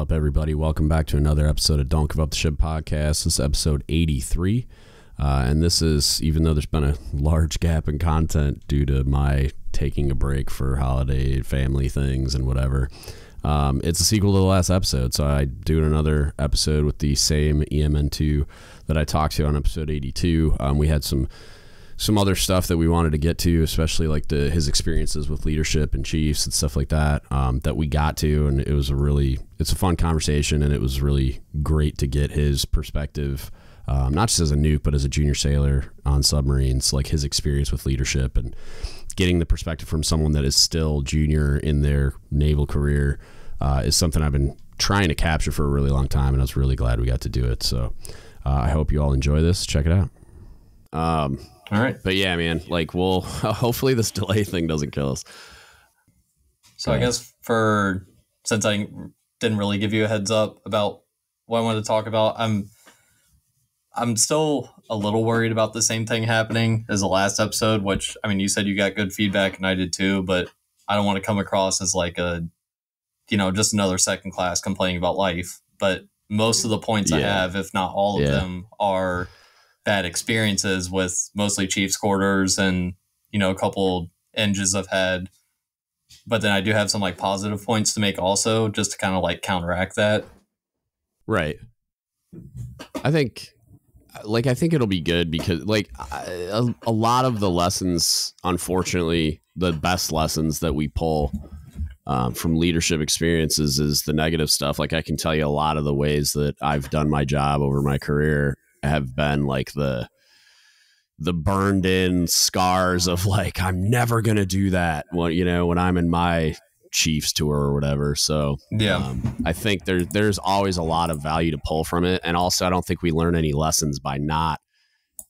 Up, everybody? Welcome back to another episode of Don't Give Up the Ship podcast. This is episode 83. Uh, and this is, even though there's been a large gap in content due to my taking a break for holiday family things and whatever, um, it's a sequel to the last episode. So I do another episode with the same EMN2 that I talked to on episode 82. Um, we had some some other stuff that we wanted to get to, especially like the his experiences with leadership and chiefs and stuff like that. Um, that we got to, and it was a really it's a fun conversation, and it was really great to get his perspective, um, not just as a nuke, but as a junior sailor on submarines, like his experience with leadership and getting the perspective from someone that is still junior in their naval career uh, is something I've been trying to capture for a really long time, and I was really glad we got to do it. So uh, I hope you all enjoy this. Check it out. Um, all right. But yeah, man, like we'll hopefully this delay thing doesn't kill us. So I guess for since I didn't really give you a heads up about what I wanted to talk about, I'm I'm still a little worried about the same thing happening as the last episode, which I mean you said you got good feedback and I did too, but I don't want to come across as like a you know, just another second class complaining about life. But most of the points yeah. I have, if not all of yeah. them, are bad experiences with mostly Chiefs quarters and you know a couple enges I've had. But then I do have some like positive points to make also, just to kind of like counteract that. Right. I think, like, I think it'll be good because, like, a, a lot of the lessons, unfortunately, the best lessons that we pull um, from leadership experiences is the negative stuff. Like, I can tell you a lot of the ways that I've done my job over my career have been like the the burned in scars of like I'm never gonna do that. When you know when I'm in my Chiefs tour or whatever. So yeah, um, I think there's there's always a lot of value to pull from it, and also I don't think we learn any lessons by not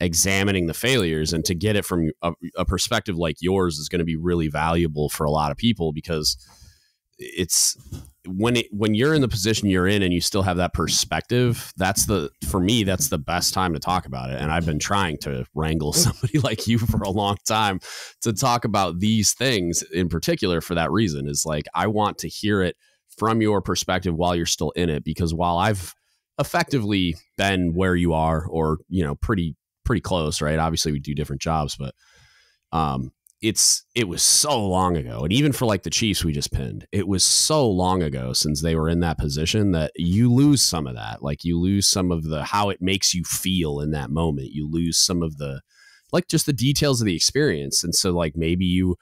examining the failures and to get it from a, a perspective like yours is going to be really valuable for a lot of people because it's when it when you're in the position you're in and you still have that perspective that's the for me that's the best time to talk about it. And i've been trying to wrangle somebody like you for a long time to talk about these things in particular for that reason is like i want to hear it from your perspective while you're still in it because while i've effectively been where you are or you know pretty pretty close right? Obviously we do different jobs but um it's it was so long ago and even for like the chiefs we just pinned it was so long ago since they were in that position that you lose some of that. Like you lose some of the how it makes you feel in that moment. You lose some of the like just the details of the experience. And so like maybe you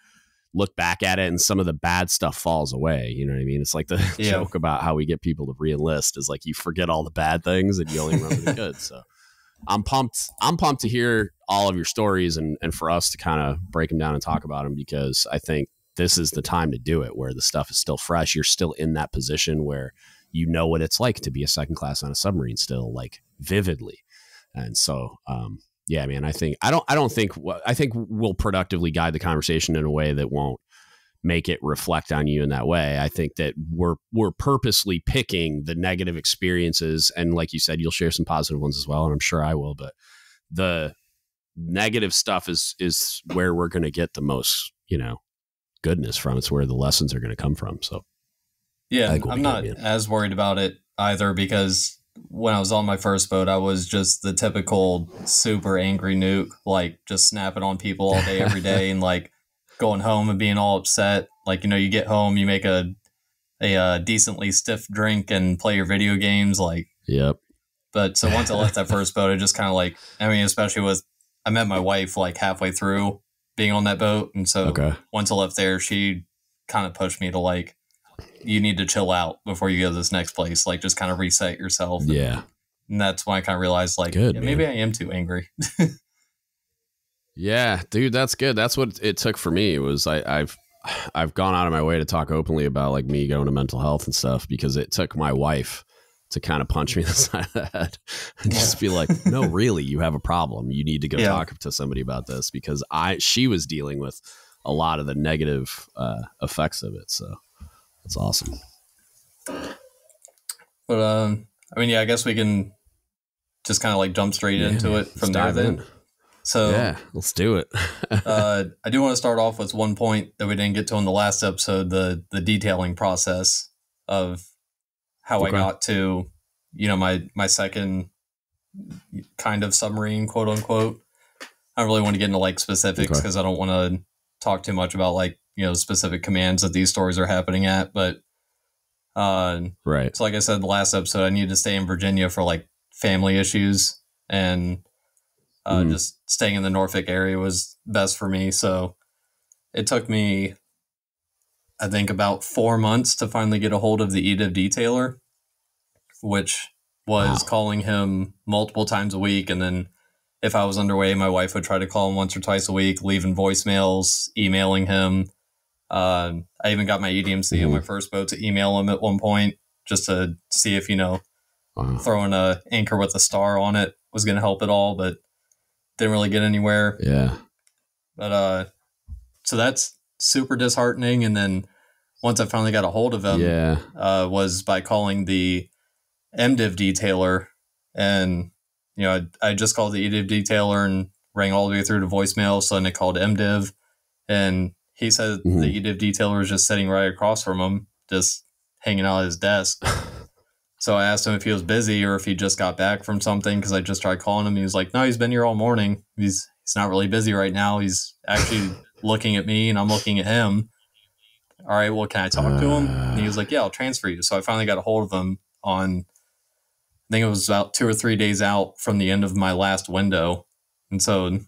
look back at it and some of the bad stuff falls away. You know what i mean? It's like the yeah. joke about how we get people to reenlist is like you forget all the bad things and you only remember the good. So I'm pumped. I'm pumped to hear all of your stories and and for us to kind of break them down and talk about them because I think this is the time to do it where the stuff is still fresh. You're still in that position where you know what it's like to be a second class on a submarine still like vividly. And so, um, yeah, man, I think I don't I don't think I think we'll productively guide the conversation in a way that won't make it reflect on you in that way. I think that we're we're purposely picking the negative experiences and like you said you'll share some positive ones as well and I'm sure I will, but the negative stuff is is where we're going to get the most, you know, goodness from. It's where the lessons are going to come from. So Yeah, I'm not as worried about it either because when I was on my first boat, I was just the typical super angry nuke, like just snapping on people all day, every day, and like going home and being all upset. Like, you know, you get home, you make a, a, uh, decently stiff drink and play your video games. Like, yep. But so once I left that first boat, I just kind of like, I mean, especially with, I met my wife like halfway through being on that boat. And so okay. once I left there, she kind of pushed me to like, you need to chill out before you go to this next place. Like, just kind of reset yourself. Yeah. And that's when I kind of realized, like, Good, yeah, maybe I am too angry. Yeah, dude, that's good. That's what it took for me. Was I, I've I've gone out of my way to talk openly about like me going to mental health and stuff because it took my wife to kind of punch me in the side of the head and yeah. just be like, "No, really, you have a problem. You need to go yeah. talk to somebody about this." Because I she was dealing with a lot of the negative uh, effects of it. So that's awesome. But um, I mean, yeah, I guess we can just kind of like jump straight yeah, into it from there. Then. In. So yeah, let's do it. uh, I do want to start off with one point that we didn't get to in the last episode: the the detailing process of how okay. I got to, you know, my my second kind of submarine, quote unquote. I don't really want to get into like specifics because okay. I don't want to talk too much about like you know specific commands that these stories are happening at, but uh, right. So like I said, the last episode, I needed to stay in Virginia for like family issues, and uh, mm. just staying in the Norfolk area was best for me. So it took me I think about four months to finally get a hold of the EDIV detailer, which was wow. calling him multiple times a week. And then if I was underway, my wife would try to call him once or twice a week, leaving voicemails, emailing him. Uh, I even got my EDMC mm-hmm. on my first boat to email him at one point just to see if, you know, wow. throwing a anchor with a star on it was going to help at all, but didn't really get anywhere. Yeah. But, uh, so that's super disheartening. And then once I finally got a hold of him, yeah, uh, was by calling the MDiv detailer, and you know I, I just called the EDIV detailer and rang all the way through to voicemail. So then I called MDiv, and he said mm-hmm. the EDIV detailer was just sitting right across from him, just hanging out at his desk. so I asked him if he was busy or if he just got back from something because I just tried calling him. He was like, "No, he's been here all morning. He's he's not really busy right now. He's actually looking at me and I'm looking at him. All right, well, can I talk to him? And he was like, Yeah, I'll transfer you. So I finally got a hold of him on, I think it was about two or three days out from the end of my last window. And so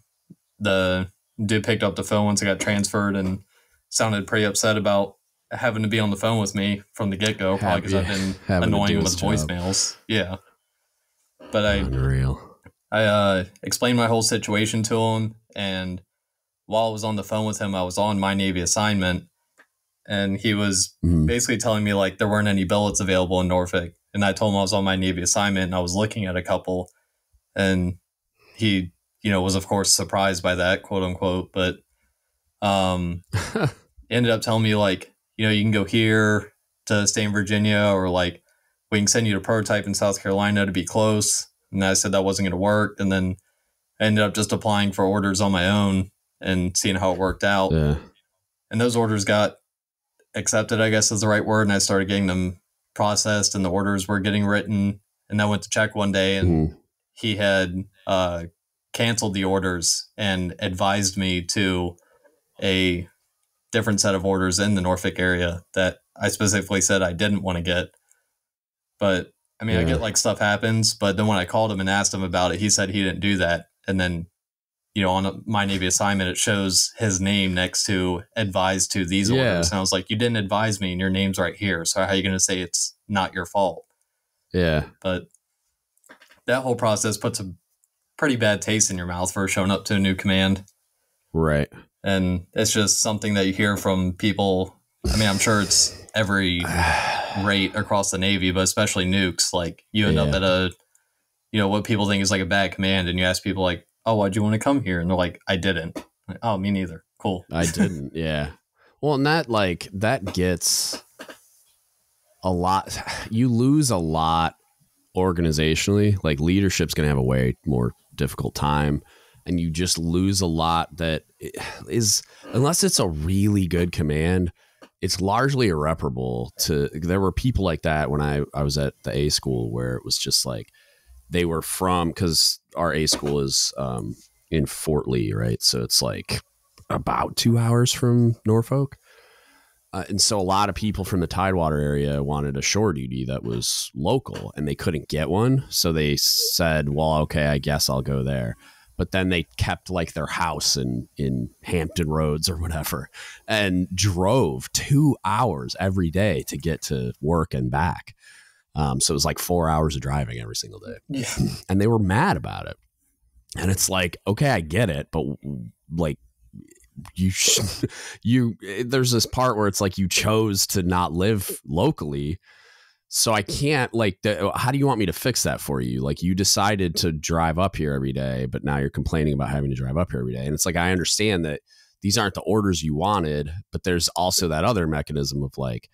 the dude picked up the phone once I got transferred and sounded pretty upset about having to be on the phone with me from the get go, probably because I've been annoying with voicemails. Yeah. But I, Unreal. I uh, explained my whole situation to him and while I was on the phone with him, I was on my Navy assignment, and he was mm. basically telling me like there weren't any billets available in Norfolk. And I told him I was on my Navy assignment, and I was looking at a couple, and he, you know, was of course surprised by that, quote unquote. But um, ended up telling me like, you know, you can go here to stay in Virginia, or like we can send you to prototype in South Carolina to be close. And I said that wasn't going to work, and then I ended up just applying for orders on my own and seeing how it worked out. Yeah. And those orders got accepted, I guess is the right word. And I started getting them processed and the orders were getting written. And I went to check one day and mm he had uh, canceled the orders and advised me to a different set of orders in the Norfolk area that I specifically said I didn't want to get. But I mean, yeah. I get like stuff happens, but then when I called him and asked him about it, he said he didn't do that. And then you know, on my Navy assignment, it shows his name next to advised to these yeah. orders. And I was like, you didn't advise me and your name's right here. So how are you going to say it's not your fault? Yeah. But that whole process puts a pretty bad taste in your mouth for showing up to a new command. Right. And it's just something that you hear from people. I mean, I'm sure it's every rate across the Navy, but especially nukes. Like you end yeah. up at a, you know, what people think is like a bad command, and you ask people like, oh, why'd you want to come here? And they're like, I didn't. Like, oh, me neither. Cool. I didn't. Yeah. Well, and that like that gets a lot. You lose a lot organizationally. Like leadership's going to have a way more difficult time, and you just lose a lot that is unless it's a really good command. It's largely irreparable to. There were people like that when I I was at the A school where it was just like they were from because our A school is um, in Fort Lee, right? So it's like about two hours from Norfolk. Uh, and so a lot of people from the Tidewater area wanted a shore duty that was local and they couldn't get one. So they said, well, okay, I guess I'll go there. But then they kept like their house in, in Hampton Roads or whatever and drove two hours every day to get to work and back. Um, so it was like four hours of driving every single day. Yeah. And they were mad about it. And it's like, okay, I get it, but like you you there's this part where it's like you chose to not live locally. So I can't like the, how do you want me to fix that for you? Like you decided to drive up here every day, but now you're complaining about having to drive up here every day. And it's like I understand that these aren't the orders you wanted, but there's also that other mechanism of like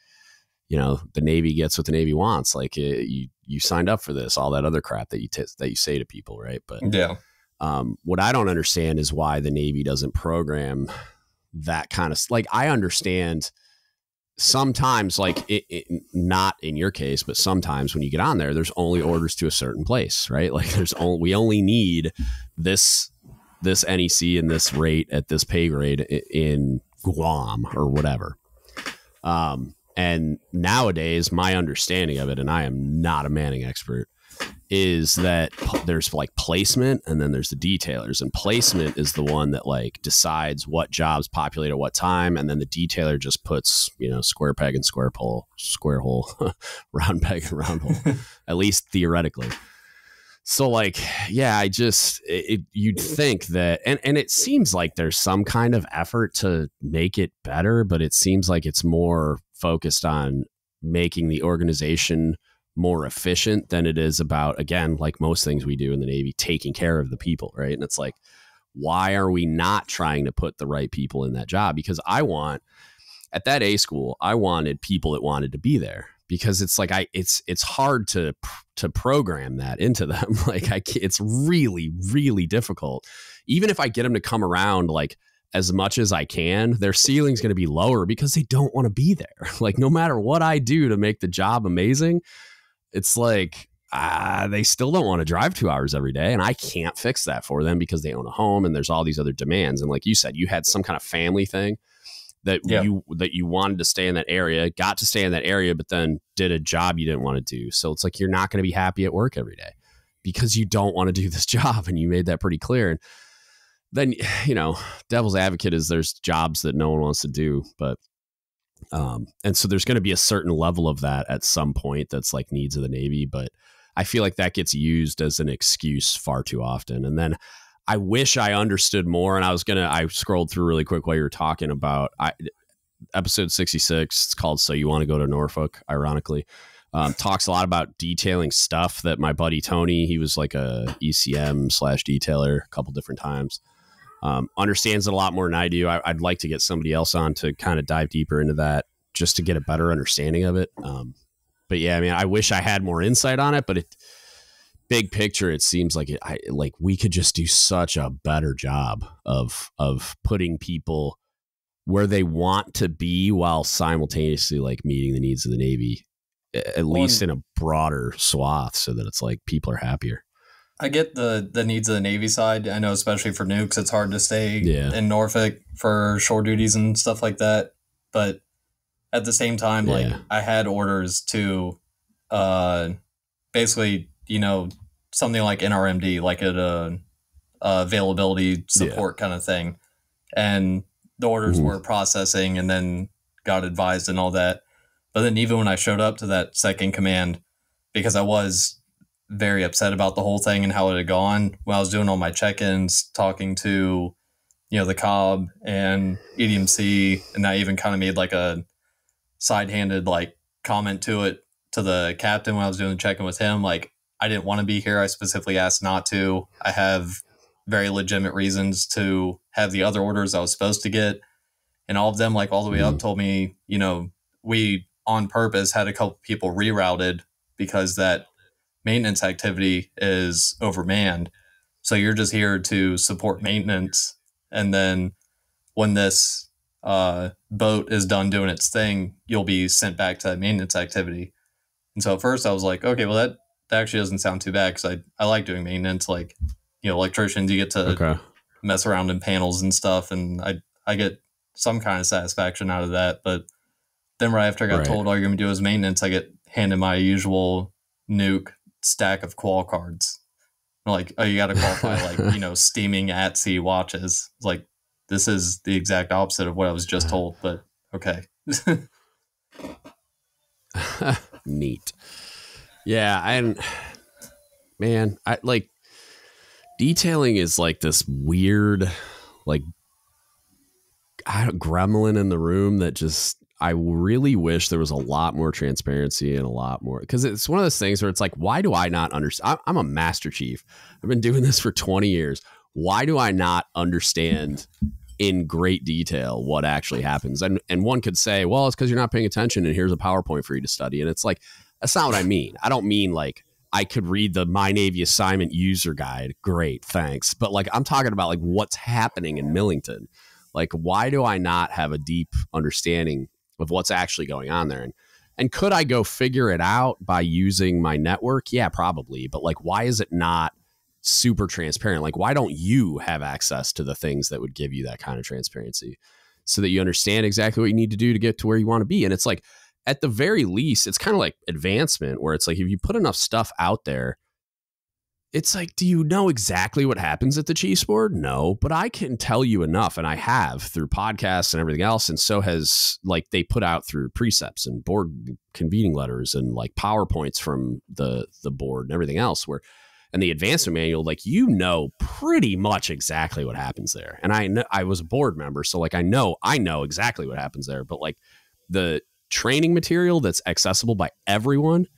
you know the Navy gets what the Navy wants. Like it, you you signed up for this, all that other crap that you t- that you say to people, right? But yeah, um, what I don't understand is why the Navy doesn't program that kind of like I understand sometimes like it, it, not in your case but sometimes when you get on there there's only orders to a certain place right? Like there's only we only need this this nec and this rate at this pay grade in guam or whatever. Um and nowadays my understanding of it and i am not a manning expert is that there's like placement and then there's the detailers and placement is the one that like decides what jobs populate at what time and then the detailer just puts you know square peg and square pole square hole round peg and round hole at least theoretically. So like yeah i just it, you'd think that and and it seems like there's some kind of effort to make it better but it seems like it's more focused on making the organization more efficient than it is about again like most things we do in the navy taking care of the people right? And it's like why are we not trying to put the right people in that job? Because i want at that a school i wanted people that wanted to be there because it's like i it's it's hard to to program that into them. Like i it's really really difficult. Even if i get them to come around like as much as I can, their ceiling's going to be lower because they don't want to be there. Like, no matter what I do to make the job amazing, it's like uh, they still don't want to drive two hours every day. And I can't fix that for them because they own a home and there's all these other demands. And like you said, you had some kind of family thing that yeah. you that you wanted to stay in that area, got to stay in that area, but then did a job you didn't want to do. So it's like you're not going to be happy at work every day because you don't want to do this job. And you made that pretty clear. And then, you know, devil's advocate is there's jobs that no one wants to do, but um, and so there's going to be a certain level of that at some point that's like needs of the Navy, but I feel like that gets used as an excuse far too often. And then I wish I understood more. And I was gonna I scrolled through really quick while you were talking about I, episode 66. It's called "So You Want to Go to Norfolk." Ironically, um, talks a lot about detailing stuff that my buddy Tony. He was like a ECM slash detailer a couple different times um, understands it a lot more than I do. I, would like to get somebody else on to kind of dive deeper into that just to get a better understanding of it. Um, but yeah, I mean, I wish I had more insight on it, but it, big picture, it seems like it, I, like we could just do such a better job of of putting people where they want to be while simultaneously like meeting the needs of the Navy, at least in a broader swath, so that it's like people are happier. I get the the needs of the Navy side. I know, especially for nukes, it's hard to stay yeah. in Norfolk for shore duties and stuff like that. But at the same time, yeah. like I had orders to, uh, basically, you know, something like NRMD, like a, a availability support yeah. kind of thing, and the orders Ooh. were processing, and then got advised and all that. But then even when I showed up to that second command, because I was very upset about the whole thing and how it had gone when I was doing all my check-ins, talking to, you know, the COB and EDMC, and I even kind of made like a side-handed like comment to it to the captain when I was doing the check-in with him. Like, I didn't want to be here. I specifically asked not to. I have very legitimate reasons to have the other orders I was supposed to get. And all of them, like all the way up, mm. told me, you know, we on purpose had a couple people rerouted because that maintenance activity is overmanned. So you're just here to support maintenance. And then when this uh, boat is done doing its thing, you'll be sent back to that maintenance activity. And so at first I was like, okay, well, that, that actually doesn't sound too bad because I, I like doing maintenance. Like, you know, electricians, you get to okay. mess around in panels and stuff. And I, I get some kind of satisfaction out of that. But then right after I got right. told all you're going to do is maintenance, I get handed my usual nuke stack of qual cards. Like, oh, you got to qualify like you know steaming at sea watches. Like, this is the exact opposite of what I was just told. But okay. Neat. Yeah, and man, I like detailing is like this weird, like I gremlin in the room that just I really wish there was a lot more transparency and a lot more because it's one of those things where it's like, why do I not understand? I'm a master chief. I've been doing this for 20 years. Why do I not understand in great detail what actually happens? And and one could say, well, it's because you're not paying attention, and here's a PowerPoint for you to study. And it's like, that's not what I mean. I don't mean like I could read the My Navy assignment user guide. Great, thanks. But like I'm talking about like what's happening in Millington. Like, why do I not have a deep understanding of what's actually going on there. And and could I go figure it out by using my network? Yeah, probably. But like, why is it not super transparent? Like, why don't you have access to the things that would give you that kind of transparency so that you understand exactly what you need to do to get to where you want to be? And it's like, at the very least, it's kind of like advancement where it's like if you put enough stuff out there, it's like, do you know exactly what happens at the Chiefs board? No, but I can tell you enough, and I have through podcasts and everything else. And so has like they put out through precepts and board convening letters and like PowerPoints from the the board and everything else where and the advancement manual, like you know pretty much exactly what happens there. And I know I was a board member, so like I know I know exactly what happens there. But like the training material that's accessible by everyone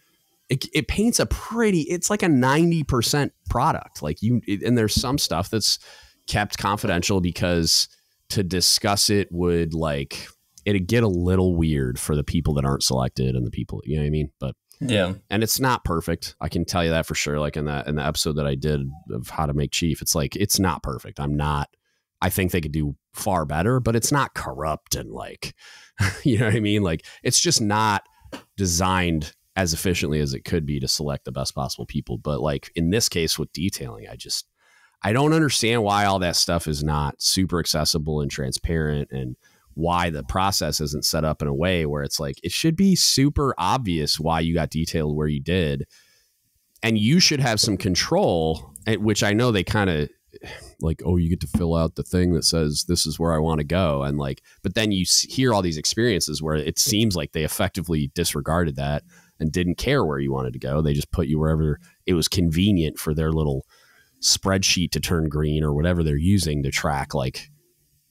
it, it paints a pretty it's like a 90% product. Like you and there's some stuff that's kept confidential because to discuss it would like it'd get a little weird for the people that aren't selected and the people you know what i mean? But yeah. and it's not perfect. I can tell you that for sure. Like in that in the episode that i did of how to make chief it's like it's not perfect. I'm not i think they could do far better but it's not corrupt and like you know what i mean? Like it's just not designed as efficiently as it could be to select the best possible people. But like in this case with detailing, I just I don't understand why all that stuff is not super accessible and transparent and why the process isn't set up in a way where it's like it should be super obvious why you got detailed where you did. And you should have some control eh, which i know they kind of like oh you get to fill out the thing that says this is where i want to go. And like but then you hear all these experiences where it seems like they effectively disregarded that and didn't care where you wanted to go. They just put you wherever it was convenient for their little spreadsheet to turn green or whatever they're using to track like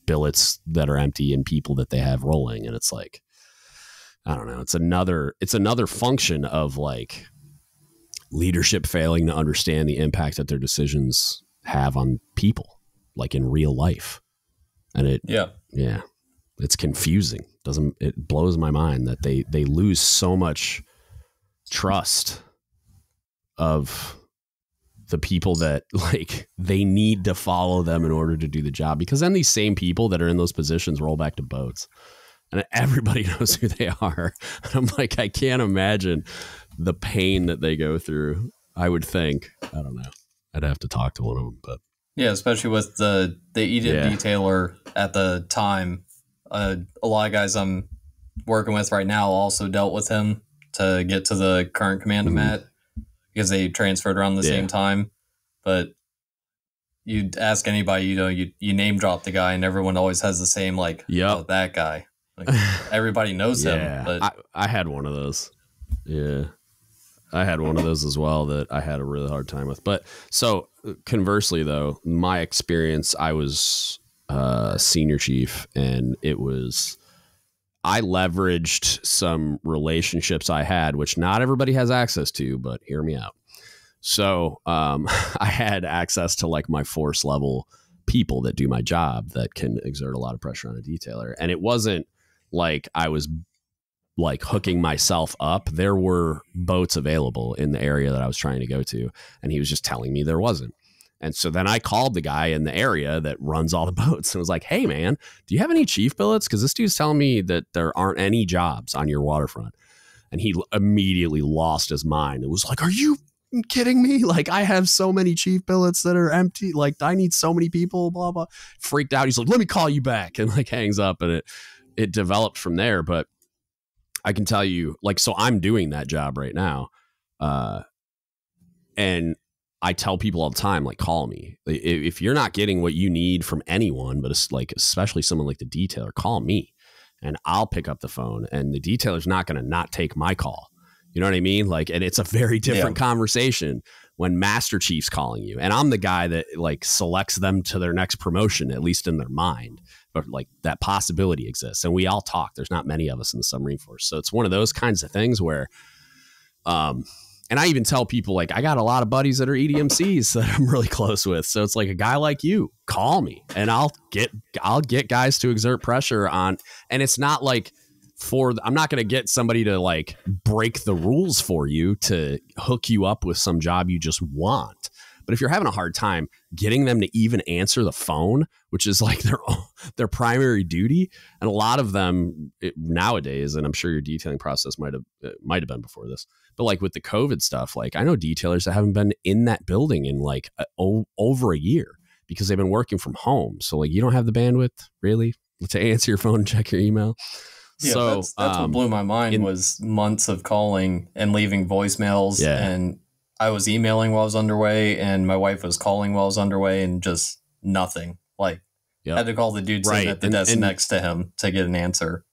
billets that are empty and people that they have rolling. And it's like, I don't know. It's another it's another function of like leadership failing to understand the impact that their decisions have on people, like in real life. And it yeah yeah it's confusing. Doesn't it blows my mind that they they lose so much trust of the people that like they need to follow them in order to do the job because then these same people that are in those positions roll back to boats and everybody knows who they are. And i'm like i can't imagine the pain that they go through. I would think i don't know. I'd have to talk to one of them but yeah especially with the the edit yeah. detailer at the time. Uh, a lot of guys i'm working with right now also dealt with him to get to the current command mm-hmm. Matt because they transferred around the yeah. same time. But you'd ask anybody, you know, you you name drop the guy, and everyone always has the same like, yeah, oh, that guy. Like, everybody knows yeah. him. But I, I had one of those. Yeah. I had one of those as well that I had a really hard time with. But so conversely, though, my experience, I was uh, senior chief, and it was I leveraged some relationships I had, which not everybody has access to, but hear me out. So um, I had access to like my force level people that do my job that can exert a lot of pressure on a detailer. And it wasn't like I was like hooking myself up. There were boats available in the area that I was trying to go to. And he was just telling me there wasn't. And so then I called the guy in the area that runs all the boats and was like, hey, man, do you have any chief billets? Because this dude's telling me that there aren't any jobs on your waterfront. And he immediately lost his mind. It was like, are you kidding me? Like, I have so many chief billets that are empty. Like, I need so many people, blah, blah. Freaked out. He's like, let me call you back. And like hangs up and it, it developed from there. But I can tell you, like, so I'm doing that job right now. Uh, and I tell people all the time, like, call me. If you're not getting what you need from anyone, but it's like, especially someone like the detailer, call me and I'll pick up the phone. And the detailer's not going to not take my call. You know what I mean? Like, and it's a very different yeah. conversation when Master Chief's calling you. And I'm the guy that like selects them to their next promotion, at least in their mind. But like that possibility exists. And we all talk. There's not many of us in the submarine force. So it's one of those kinds of things where, um, and I even tell people like I got a lot of buddies that are EDMCs that I'm really close with. So it's like a guy like you, call me and I'll get I'll get guys to exert pressure on and it's not like for I'm not going to get somebody to like break the rules for you to hook you up with some job you just want. But if you're having a hard time getting them to even answer the phone, which is like their their primary duty, and a lot of them it, nowadays, and I'm sure your detailing process might have might have been before this, but like with the COVID stuff, like I know detailers that haven't been in that building in like a, o- over a year because they've been working from home. So like you don't have the bandwidth really to answer your phone and check your email. Yeah, so that's, that's um, what blew my mind in- was months of calling and leaving voicemails Yeah. and I was emailing while I was underway and my wife was calling while I was underway and just nothing. Like Yep. had to call the dude sitting Right, at the and- desk and- next to him to get an answer.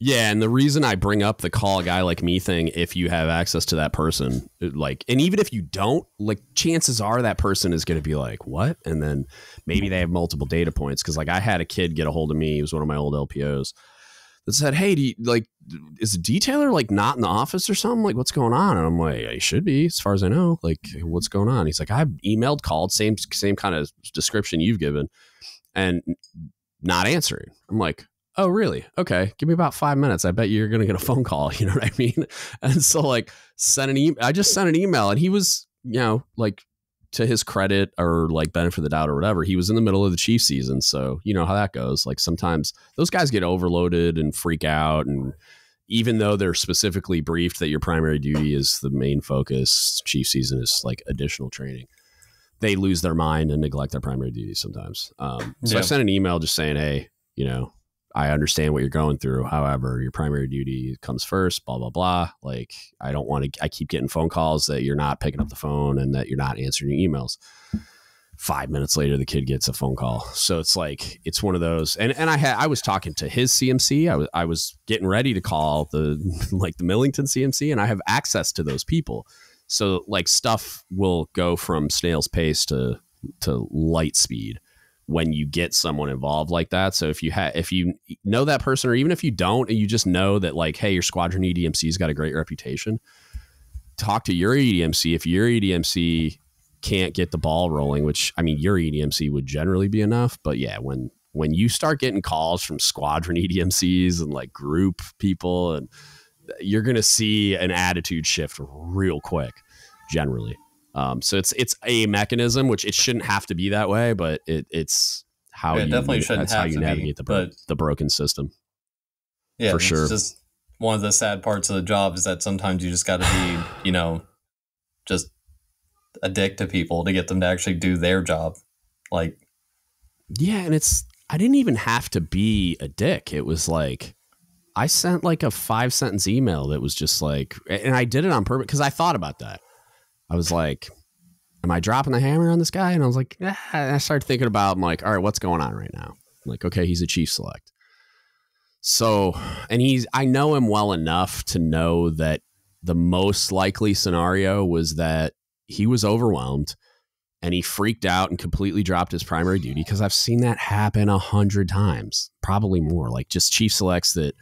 Yeah, and the reason I bring up the call a guy like me thing, if you have access to that person, like, and even if you don't, like, chances are that person is going to be like, "What?" And then maybe they have multiple data points because, like, I had a kid get a hold of me. He was one of my old LPOs that said, "Hey, do you, like, is the detailer like not in the office or something? Like, what's going on?" And I'm like, "He should be, as far as I know. Like, what's going on?" He's like, "I emailed, called, same same kind of description you've given, and not answering." I'm like oh really? Okay. Give me about five minutes. I bet you're gonna get a phone call you know what i mean? And so like sent an email i just sent an email and he was you know like to his credit or like benefit of the doubt or whatever he was in the middle of the chief season so you know how that goes. Like sometimes those guys get overloaded and freak out and even though they're specifically briefed that your primary duty is the main focus chief season is like additional training they lose their mind and neglect their primary duties sometimes. Um, so i sent an email just saying hey you know I understand what you're going through. However, your primary duty comes first, blah, blah, blah. Like, I don't want to, I keep getting phone calls that you're not picking up the phone and that you're not answering your emails. Five minutes later, the kid gets a phone call. So it's like, it's one of those. And, and I had, I was talking to his CMC. I was, I was getting ready to call the, like the Millington CMC, and I have access to those people. So like stuff will go from snail's pace to, to light speed when you get someone involved like that. So if you have if you know that person or even if you don't and you just know that like hey your squadron EDMC's got a great reputation, talk to your EDMC if your EDMC can't get the ball rolling, which I mean your EDMC would generally be enough, but yeah, when when you start getting calls from squadron EDMCs and like group people and you're to see an attitude shift real quick generally. Um, so it's it's a mechanism which it shouldn't have to be that way, but it, it's how Yeah, it you definitely shouldn't that's how you to be, navigate the but- the broken system. Yeah, For it's sure. just one of the sad parts of the job is that sometimes you just got to be, you know, just a dick to people to get them to actually do their job. Like, Yeah, and it's I didn't even have to be a dick. It was like I sent like a five sentence email that was just like, and I did it on purpose because I thought about that. I was like, "Am I dropping the hammer on this guy?" And I was like, I started thinking about, I'm like, "All right, what's going on right now?" I'm like, okay, he's a chief select. So, and he's I know him well enough to know that the most likely scenario was that he was overwhelmed and he freaked out and completely dropped his primary duty because I've seen that happen a hundred times, probably more. Like just chief selects that,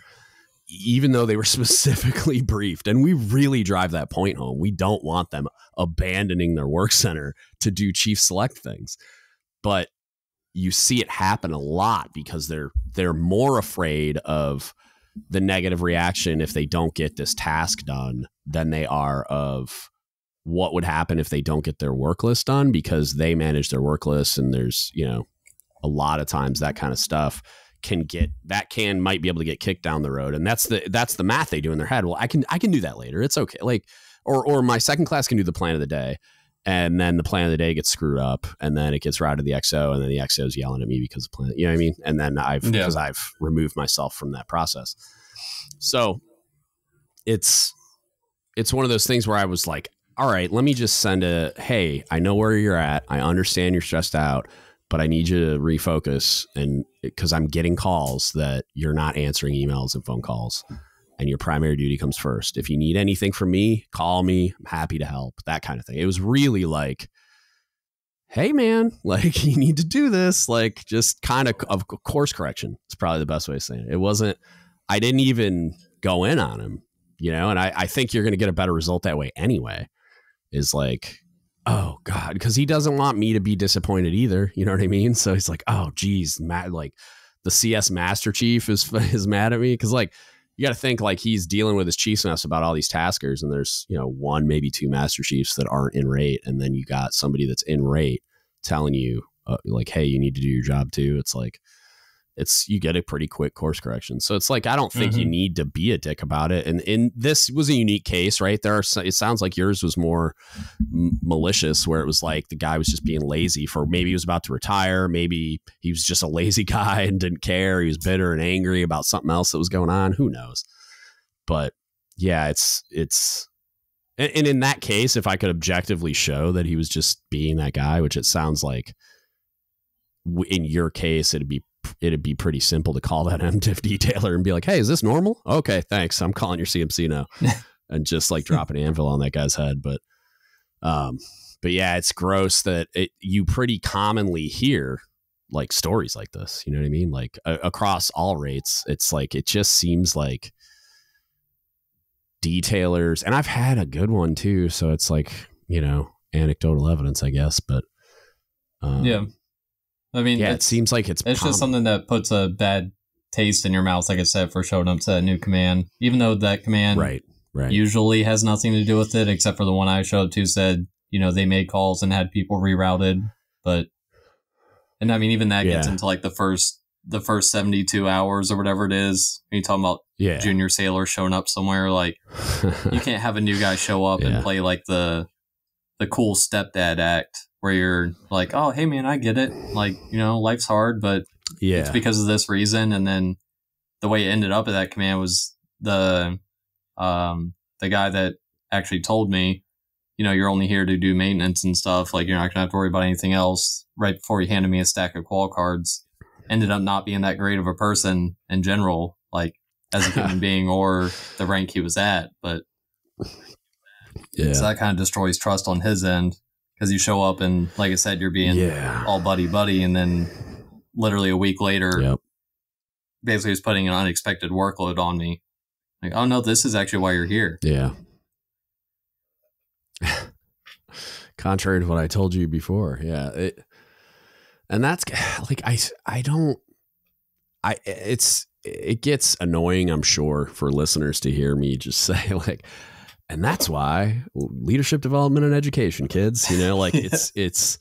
even though they were specifically briefed, and we really drive that point home, we don't want them abandoning their work center to do chief select things, but you see it happen a lot because they're they're more afraid of the negative reaction if they don't get this task done than they are of what would happen if they don't get their work list done because they manage their work list and there's you know a lot of times that kind of stuff can get that can might be able to get kicked down the road. And that's the that's the math they do in their head. Well i can i can do that later. It's okay. Like or or my second class can do the plan of the day and then the plan of the day gets screwed up and then it gets routed to the xo and then the xo is yelling at me because of plan you know what i mean? And then i've Yeah. because i've removed myself from that process. So it's it's one of those things where i was like all right, let me just send a hey, I know where you're at. I understand you're stressed out, but I need you to refocus and because I'm getting calls that you're not answering emails and phone calls and your primary duty comes first. If you need anything from me, call me. I'm happy to help. That kind of thing. It was really like hey man, like you need to do this, like just kind of of course correction. It's probably the best way of saying it. It wasn't I didn't even go in on him, you know, and I, I think you're gonna get a better result that way anyway is like, oh God, because he doesn't want me to be disappointed either. You know what I mean? So he's like, oh geez, Matt, like the CS Master Chief is is mad at me because like you got to think like he's dealing with his chiefs mess about all these taskers, and there's you know one maybe two master chiefs that aren't in rate, and then you got somebody that's in rate telling you uh, like, hey, you need to do your job too. It's like it's you get a pretty quick course correction. So it's like I don't think mm-hmm. you need to be a dick about it. And in this was a unique case, right? There are it sounds like yours was more m- malicious, where it was like the guy was just being lazy for maybe he was about to retire, maybe he was just a lazy guy and didn't care. He was bitter and angry about something else that was going on. Who knows? But yeah, it's it's and, and in that case, if I could objectively show that he was just being that guy, which it sounds like in your case, it'd be it'd be pretty simple to call that MDiv detailer and be like, "Hey, is this normal? Okay, thanks. I'm calling your CMC now," and just like drop an anvil on that guy's head. But, um, but yeah, it's gross that it, you pretty commonly hear like stories like this. You know what I mean? Like a, across all rates, it's like it just seems like detailers, and I've had a good one too. So it's like you know anecdotal evidence, I guess, but. Um, yeah, I mean, yeah, it seems like it's it's common. just something that puts a bad taste in your mouth, like I said, for showing up to that new command, even though that command right, right. usually has nothing to do with it, except for the one I showed up to said, you know, they made calls and had people rerouted, but and I mean, even that yeah. gets into like the first the first seventy two hours or whatever it is. When you talking about yeah. junior sailor showing up somewhere, like you can't have a new guy show up yeah. and play like the the cool stepdad act where you're like, oh, hey man, I get it. Like, you know, life's hard, but yeah, it's because of this reason. And then the way it ended up at that command was the um the guy that actually told me, you know, you're only here to do maintenance and stuff. Like, you're not gonna have to worry about anything else. Right before he handed me a stack of qual cards, ended up not being that great of a person in general, like as a human being or the rank he was at. But yeah, so that kind of destroys trust on his end because you show up and like I said, you're being yeah. all buddy buddy, and then literally a week later, yep. basically was putting an unexpected workload on me. Like, oh no, this is actually why you're here. Yeah. Contrary to what I told you before, yeah, it, and that's like I I don't I it's it gets annoying I'm sure for listeners to hear me just say like and that's why leadership development and education kids you know like it's it's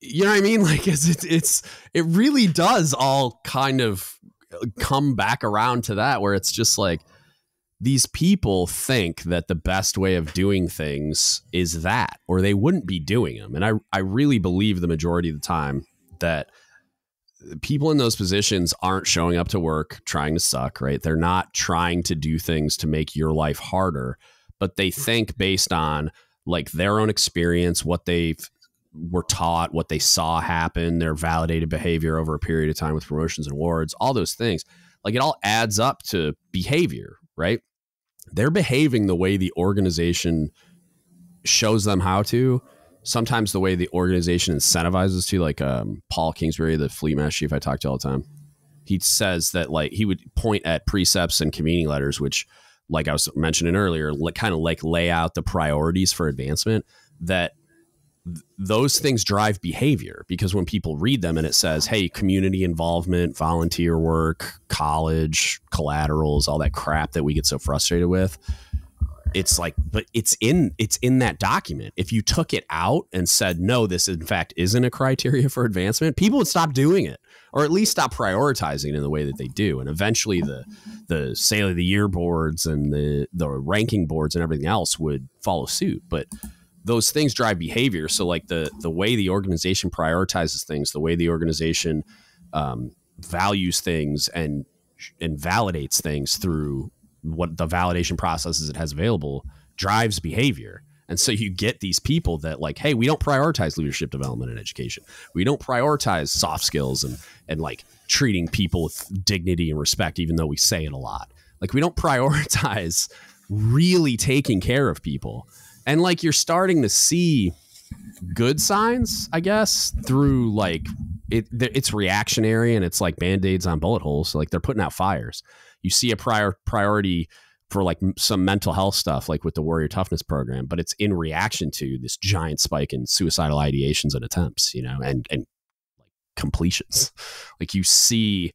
you know what i mean? Like it's, it's it's it really does all kind of uh, come back around to that where it's just like these people think that the best way of doing things is that or they wouldn't be doing them and i i really believe the majority of the time that people in those positions aren't showing up to work trying to suck right? They're not trying to do things to make your life harder but they think based on like their own experience, what they've were taught, what they saw happen, their validated behavior over a period of time with promotions and awards, all those things. Like it all adds up to behavior, right? They're behaving the way the organization shows them how to. Sometimes the way the organization incentivizes to, like um, Paul Kingsbury, the fleet master chief I talk to all the time. He says that like he would point at precepts and convening letters, which like I was mentioning earlier, like, kind of like lay out the priorities for advancement that th- those things drive behavior because when people read them and it says, hey, community involvement, volunteer work, college, collaterals, all that crap that we get so frustrated with, it's like but it's in it's in that document. If you took it out and said no this in fact isn't a criteria for advancement people would stop doing it or at least stop prioritizing in the way that they do. And eventually the the sailor of the year boards and the the ranking boards and everything else would follow suit. But those things drive behavior. So like the the way the organization prioritizes things the way the organization um, values things and and validates things through what the validation processes it has available drives behavior. And so you get these people that like, hey, we don't prioritize leadership development and education. We don't prioritize soft skills and and like treating people with dignity and respect, even though we say it a lot. Like we don't prioritize really taking care of people. And like you're starting to see good signs, I guess, through like it, it's reactionary and it's like band-aids on bullet holes. So like they're putting out fires you see a prior priority for like some mental health stuff like with the warrior toughness program but it's in reaction to this giant spike in suicidal ideations and attempts you know and and like completions like you see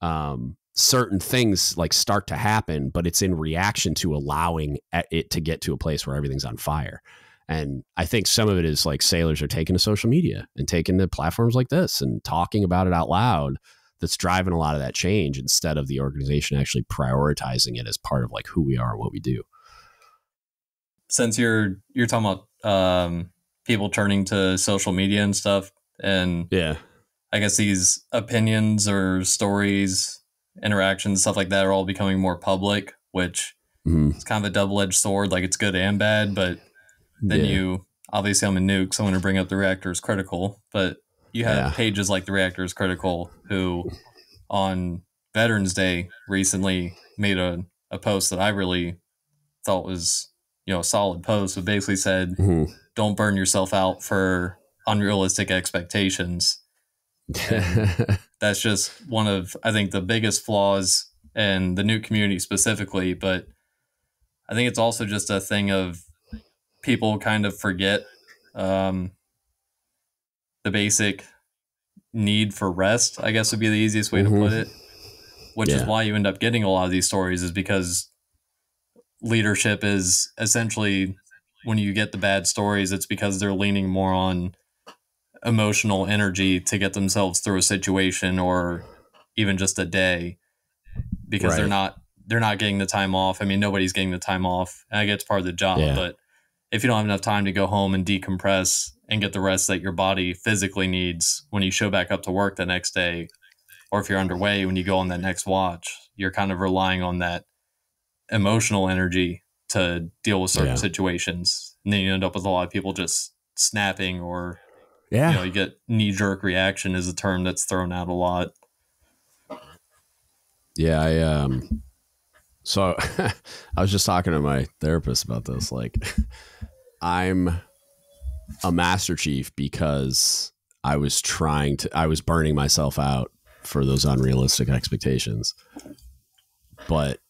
um certain things like start to happen, but it's in reaction to allowing it to get to a place where everything's on fire. And I think some of it is like sailors are taking to social media and taking to platforms like this and talking about it out loud. That's driving a lot of that change instead of the organization actually prioritizing it as part of like who we are and what we do. Since you're you're talking about um, people turning to social media and stuff, and yeah, I guess these opinions or stories, interactions, stuff like that are all becoming more public, which mm-hmm. is kind of a double edged sword. Like it's good and bad, but then yeah. you obviously I'm a nuke, so I'm going to bring up the reactor is critical, but you have yeah. pages like the Reactors critical who on Veterans Day recently made a, a post that I really thought was you know a solid post. It basically said, mm-hmm. "Don't burn yourself out for unrealistic expectations." that's just one of I think the biggest flaws in the new community specifically, but I think it's also just a thing of people kind of forget um, the basic need for rest, I guess would be the easiest way mm-hmm. to put it. Which yeah. is why you end up getting a lot of these stories, is because leadership is essentially when you get the bad stories, it's because they're leaning more on emotional energy to get themselves through a situation or even just a day because right. they're not they're not getting the time off. I mean, nobody's getting the time off. I guess it's part of the job, yeah. but if you don't have enough time to go home and decompress and get the rest that your body physically needs when you show back up to work the next day, or if you're underway when you go on that next watch, you're kind of relying on that emotional energy to deal with certain yeah. situations. And then you end up with a lot of people just snapping or yeah. you know, you get knee jerk reaction is a term that's thrown out a lot. Yeah, I um so I was just talking to my therapist about this like I'm a master chief because I was trying to I was burning myself out for those unrealistic expectations. But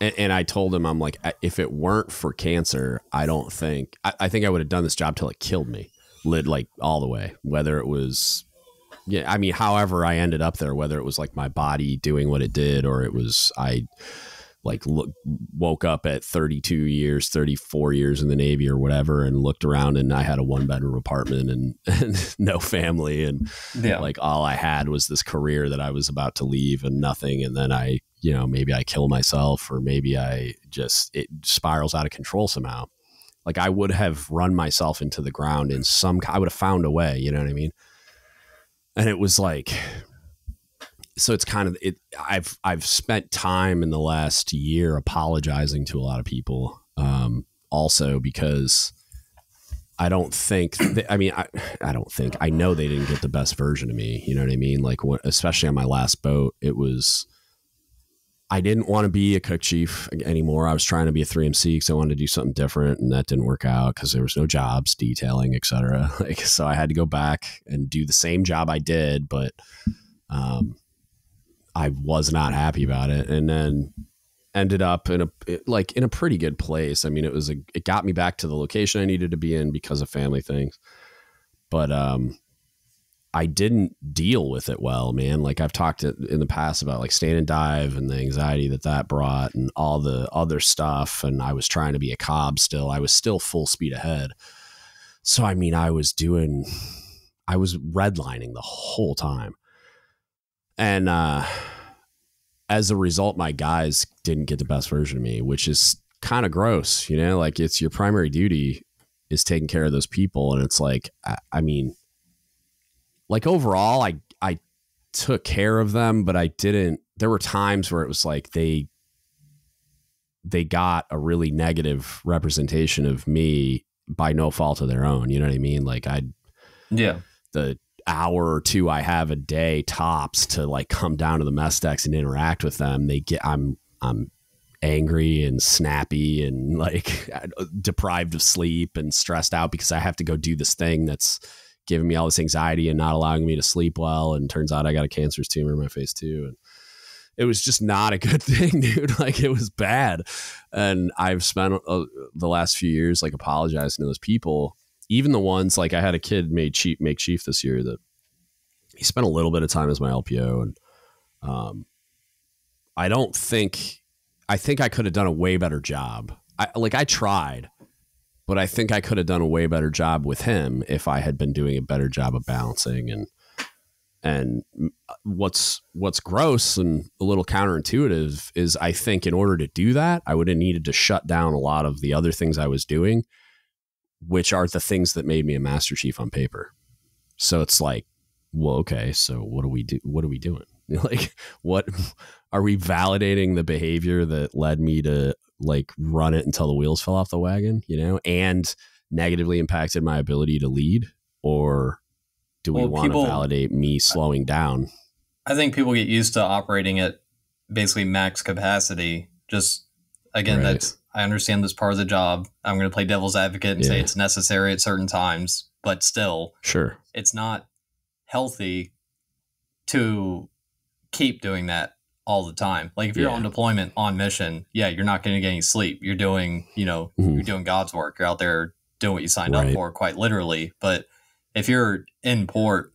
and, and I told him I'm like if it weren't for cancer, I don't think I, I think I would have done this job till it killed me. Lit like all the way. Whether it was yeah, I mean, however I ended up there, whether it was like my body doing what it did or it was I like look, woke up at 32 years 34 years in the navy or whatever and looked around and i had a one bedroom apartment and, and no family and yeah. like all i had was this career that i was about to leave and nothing. And then i you know maybe i kill myself or maybe i just it spirals out of control somehow. Like i would have run myself into the ground in some i would have found a way you know what i mean? And it was like so it's kind of it i've i've spent time in the last year apologizing to a lot of people um, also because i don't think i mean I, I don't think i know they didn't get the best version of me you know what i mean? Like especially on my last boat it was i didn't want to be a cook chief anymore. I was trying to be a 3mc because i wanted to do something different and that didn't work out because there was no jobs detailing etc like so i had to go back and do the same job i did but um, I was not happy about it, and then ended up in a like in a pretty good place. I mean, it was a it got me back to the location I needed to be in because of family things, but um, I didn't deal with it well, man. Like I've talked in the past about like stand and dive and the anxiety that that brought and all the other stuff. And I was trying to be a cob still. I was still full speed ahead. So I mean, I was doing, I was redlining the whole time and uh, as a result, my guys didn't get the best version of me, which is kind of gross. You know, like it's your primary duty is taking care of those people, and it's like, I, I mean, like overall, I I took care of them, but I didn't. There were times where it was like they they got a really negative representation of me by no fault of their own. You know what I mean? Like I, yeah, the hour or two I have a day tops to like come down to the mess decks and interact with them, they get I'm I'm angry and snappy and like deprived of sleep and stressed out because I have to go do this thing that's giving me all this anxiety and not allowing me to sleep well. And turns out I got a cancerous tumor in my face too. And it was just not a good thing, dude. Like it was bad. And I've spent uh, the last few years like apologizing to those people even the ones like I had a kid made chief make chief this year that he spent a little bit of time as my LPO and um I don't think I think I could have done a way better job. I like I tried, but I think I could have done a way better job with him if I had been doing a better job of balancing and and what's what's gross and a little counterintuitive is I think in order to do that, I would have needed to shut down a lot of the other things I was doing, which are the things that made me a master chief on paper. So it's like, well, okay, so what do we do? What are we doing? Like, what are we validating the behavior that led me to like run it until the wheels fell off the wagon, you know, and negatively impacted my ability to lead? Or do we well, want to validate me slowing down? I think people get used to operating at basically max capacity. Just again, right. that's I understand this part of the job. I'm going to play devil's advocate and yeah. say it's necessary at certain times, but still, sure, it's not healthy to keep doing that all the time. Like if you're yeah. on deployment on mission, yeah, you're not going to get any sleep. You're doing, you know, mm-hmm. you're doing God's work. You're out there doing what you signed right. up for, quite literally. But if you're in port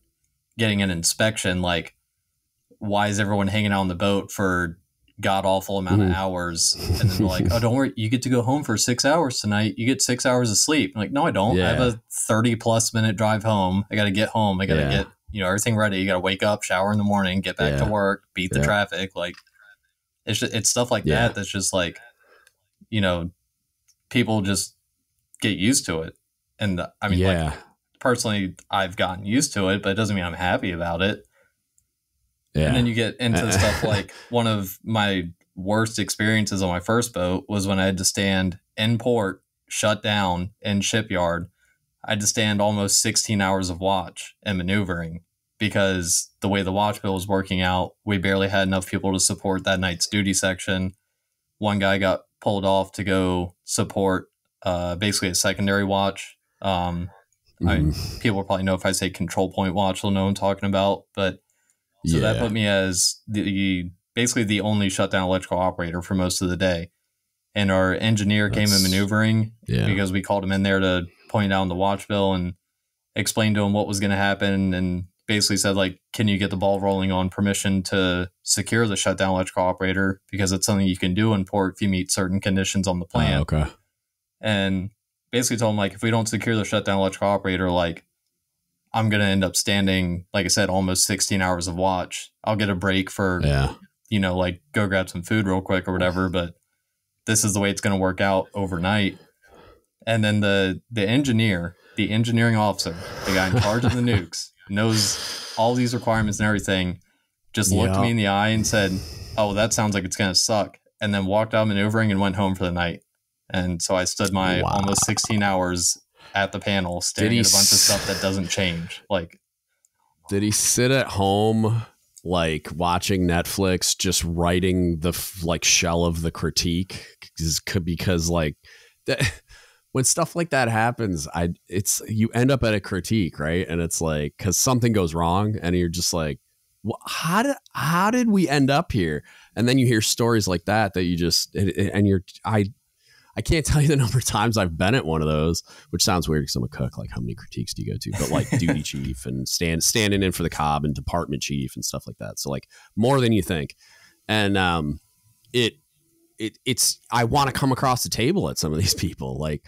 getting an inspection, like why is everyone hanging out on the boat for god awful amount of mm-hmm. hours? And then they're like, oh, don't worry, you get to go home for six hours tonight. You get six hours of sleep. I'm like, no, I don't. Yeah. I have a 30 plus minute drive home. I got to get home. I got to yeah. get, you know, everything ready. You got to wake up, shower in the morning, get back yeah. to work, beat the traffic. Like, it's just, it's stuff like that that's just like, you know, people just get used to it. And I mean, yeah. like, personally I've gotten used to it, but it doesn't mean I'm happy about it. Yeah. And then you get into stuff like one of my worst experiences on my first boat was when I had to stand in port, shut down in shipyard. I had to stand almost 16 hours of watch and maneuvering because the way the watch bill was working out, we barely had enough people to support that night's duty section. One guy got pulled off to go support uh, basically a secondary watch. Um, Mm. I, people probably know if I say control point watch, they'll know I'm talking about. But so yeah. that put me as the basically the only shutdown electrical operator for most of the day. And our engineer That's, came in maneuvering yeah. because we called him in there to point out the watch bill and explain to him what was going to happen and basically said like can you get the ball rolling on permission to secure the shutdown electrical operator because it's something you can do in port if you meet certain conditions on the oh, plan. okay. And basically told him like if we don't secure the shutdown electrical operator, like I'm gonna end up standing, like I said, almost 16 hours of watch. I'll get a break for yeah, you know, like go grab some food real quick or whatever, but this is the way it's gonna work out overnight. And then the the engineer, the engineering officer, the guy in charge of the nukes, knows all these requirements and everything, just looked yeah. me in the eye and said, Oh, that sounds like it's gonna suck. And then walked out maneuvering and went home for the night. And so I stood my wow. almost 16 hours at the panel staring at a bunch of stuff that doesn't change. Like, did he sit at home like watching Netflix, just writing the like shell of the critique? Because like that, when stuff like that happens, I it's you end up at a critique, right? And it's like because something goes wrong, and you're just like, well, how did how did we end up here? And then you hear stories like that that you just and you're I I can't tell you the number of times I've been at one of those, which sounds weird because I'm a cook. Like, how many critiques do you go to? But like duty chief and stand standing in for the cob and department chief and stuff like that. So like more than you think, and um, it it it's I want to come across the table at some of these people. Like,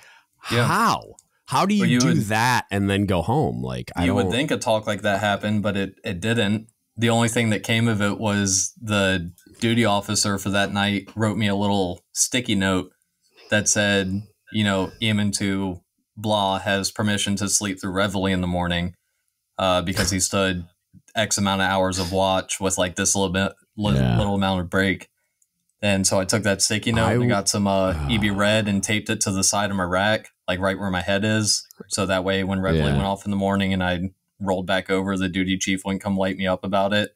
yeah. how how do you, you do would, that and then go home? Like, I you would think a talk like that happened, but it it didn't. The only thing that came of it was the duty officer for that night wrote me a little sticky note that said, you know, EMN2 blah has permission to sleep through reveille in the morning uh, because he stood X amount of hours of watch with like this little bit li- yeah. little amount of break. And so I took that sticky note I, and got some uh, uh, EB red and taped it to the side of my rack, like right where my head is. So that way, when reveille yeah. went off in the morning and I rolled back over, the duty chief wouldn't come light me up about it.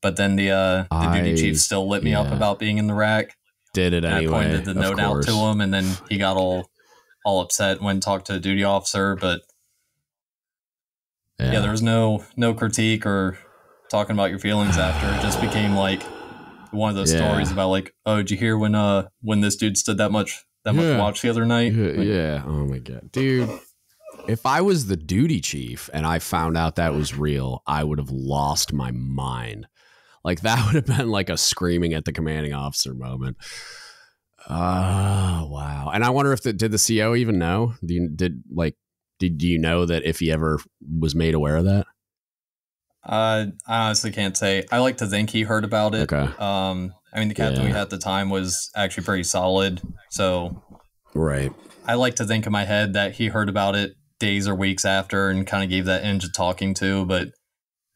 But then the uh, the I, duty chief still lit me yeah. up about being in the rack did it anyway. I pointed the note out to him, and then he got all all upset when talked to the duty officer. But yeah. yeah, there was no no critique or talking about your feelings after. It just became like one of those yeah. stories about like, oh, did you hear when uh when this dude stood that much that much watch the other night? Like, yeah. Oh my god, dude. If I was the duty chief and I found out that was real, I would have lost my mind. Like that would have been like a screaming at the commanding officer moment. Oh wow! And I wonder if the, did the CO even know? You, did like did do you know that if he ever was made aware of that? Uh, I honestly can't say. I like to think he heard about it. Okay. Um, I mean, the captain we had at the time was actually pretty solid, so Right. I like to think in my head that he heard about it days or weeks after and kind of gave that engine talking to, but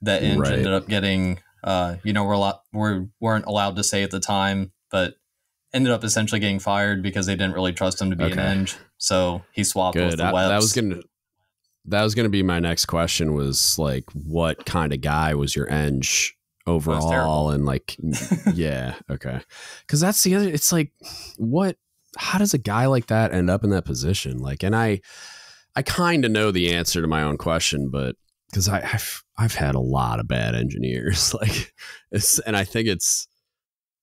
that engine Right. ended up getting, uh, you know, we're a lot, we weren't allowed to say at the time, but ended up essentially getting fired because they didn't really trust him to be Okay. an Eng. So he swapped with Good. the That, WEPS. that was gonna that was gonna be my next question. Was like, what kind of guy was your eng overall? And like, yeah, okay. Because that's the other. It's like, what? How does a guy like that end up in that position? Like, and I, I kind of know the answer to my own question, but because I, I've I've had a lot of bad engineers, like, it's and I think it's.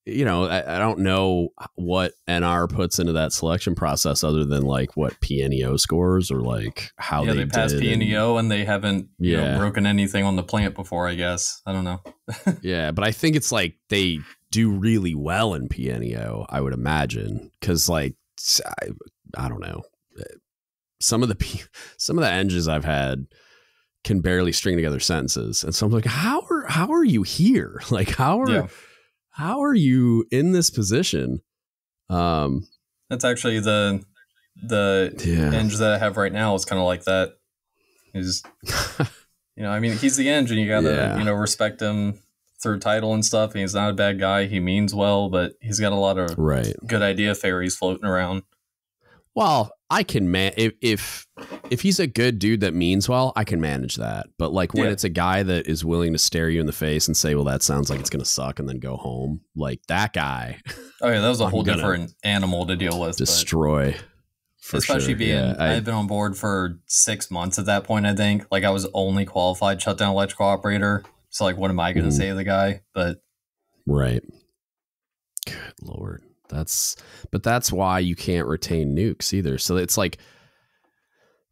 You know, I, I don't know what NR puts into that selection process other than like what PNEO scores or like how yeah, they, they, passed did and- PNEO and they haven't you know, Yeah. broken anything on the plant before, I guess. I don't know. Yeah, but I think it's like they do really well in PNEO, I would imagine, because like I, I don't know, some of the P- some of the engines I've had can barely string together sentences, and so I'm like, how are how are you here? Like how are Yeah. how are you in this position? Um, That's actually the the yeah, Eng that I have right now is kind of like that. Is You know, I mean, he's the engine. You gotta, Yeah. you know, respect him through title and stuff. He's not a bad guy. He means well, but he's got a lot of right. good idea fairies floating around. Well, I can man if if if he's a good dude that means well, I can manage that. But like when Yeah. it's a guy that is willing to stare you in the face and say, "Well, that sounds like it's gonna suck," and then go home, like that guy Oh yeah, that was a I'm whole gonna different animal to deal with. destroy. For especially sure. being, Yeah, I, had been on board for six months at that point. I think like I was only qualified shutdown electrical operator. So like, what am I going to Mhm. say to the guy? But right. Good lord, that's but that's why you can't retain nukes either. So it's like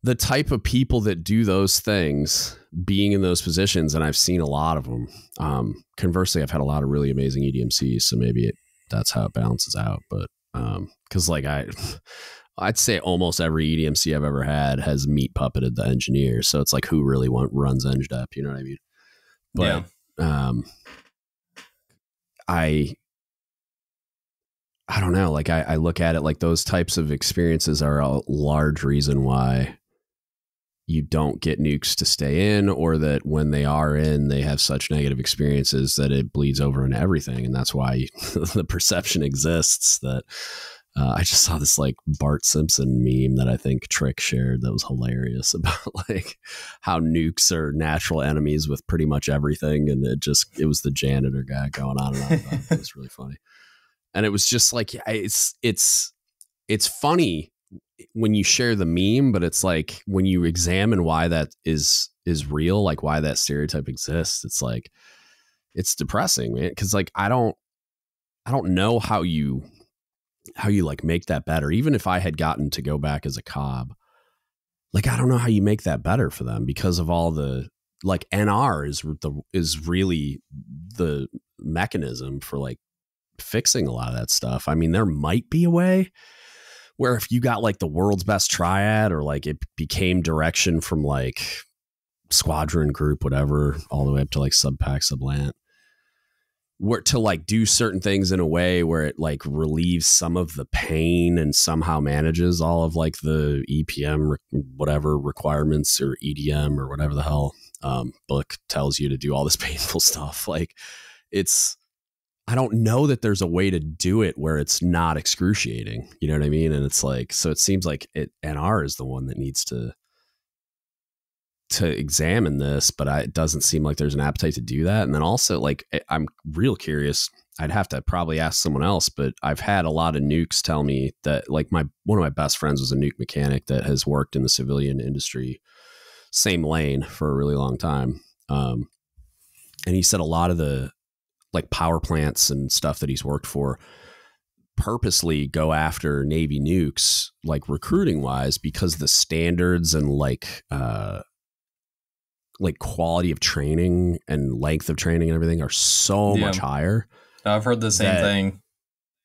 the type of people that do those things being in those positions and i've seen a lot of them um, conversely i've had a lot of really amazing edmcs so maybe it, that's how it balances out. But um, because like i i'd say almost every edmc i've ever had has meat puppeted the engineer. So it's like who really want, runs engdep you know what i mean? But yeah. um i i don't know like I, I look at it like those types of experiences are a large reason why you don't get nukes to stay in or that when they are in they have such negative experiences that it bleeds over into everything and that's why the perception exists that uh, I just saw this like Bart Simpson meme that I think Trick shared that was hilarious about like how nukes are natural enemies with pretty much everything, and it just it was the janitor guy going on and on. About it. it was really funny, and it was just like it's it's it's funny when you share the meme, but it's like when you examine why that is is real, like why that stereotype exists. It's like it's depressing, man. Because like I don't I don't know how you how you like make that better. Even if I had gotten to go back as a cob, like I don't know how you make that better for them because of all the like NR is the is really the mechanism for like fixing a lot of that stuff. I mean, there might be a way where if you got like the world's best triad or like it became direction from like squadron group whatever all the way up to like SUBPAC sublant where to like do certain things in a way where it like relieves some of the pain and somehow manages all of like the EPM whatever requirements or EDM or whatever the hell um, book tells you to do all this painful stuff. Like it's I don't know that there's a way to do it where it's not excruciating. You know what I mean? And it's like so it seems like it NR is the one that needs to to examine this, but I, it doesn't seem like there's an appetite to do that. And then also, like, I- I'm real curious. I'd have to probably ask someone else, but I've had a lot of nukes tell me that, like, my one of my best friends was a nuke mechanic that has worked in the civilian industry, same lane for a really long time. Um, and he said a lot of the like power plants and stuff that he's worked for purposely go after Navy nukes, like recruiting wise, because the standards and like uh like quality of training and length of training and everything are so Yeah. much higher. I've heard the same That- thing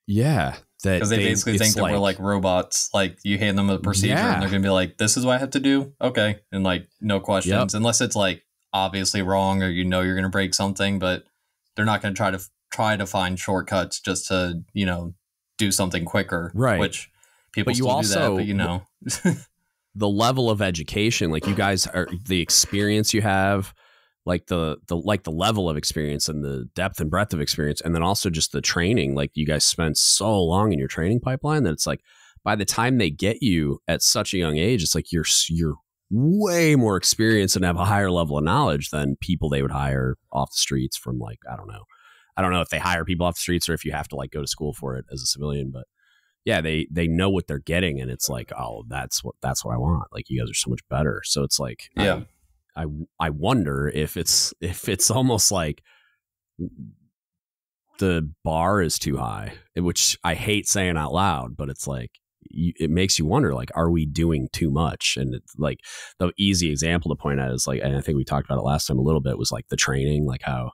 Yeah, that because they, basically think that we're like robots. Like you hand them a procedure Yeah. and they're gonna be like, "This is what I have to do." Okay, and like no questions, unless it's like obviously wrong or you know you're gonna break something, but they're not gonna try to try to find shortcuts just to you know do something quicker. Right. Which people But you still do also- that, but you know, the level of education like you guys are the experience you have like the the like the level of experience and the depth and breadth of experience and then also just the training like you guys spent so long in your training pipeline that it's like by the time they get you at such a young age it's like you're you're way more experienced and have a higher level of knowledge than people they would hire off the streets from like I don't know I don't know if they hire people off the streets or if you have to like go to school for it as a civilian but yeah, they they know what they're getting, and it's like, oh, that's what that's what I want. Like you guys are so much better. So it's like, Yeah. I I wonder if it's if it's almost like the bar is too high, which I hate saying out loud, but it's like it makes you wonder, like, are we doing too much? And it's like the easy example to point out is like, and I think we talked about it last time a little bit was like the training, like how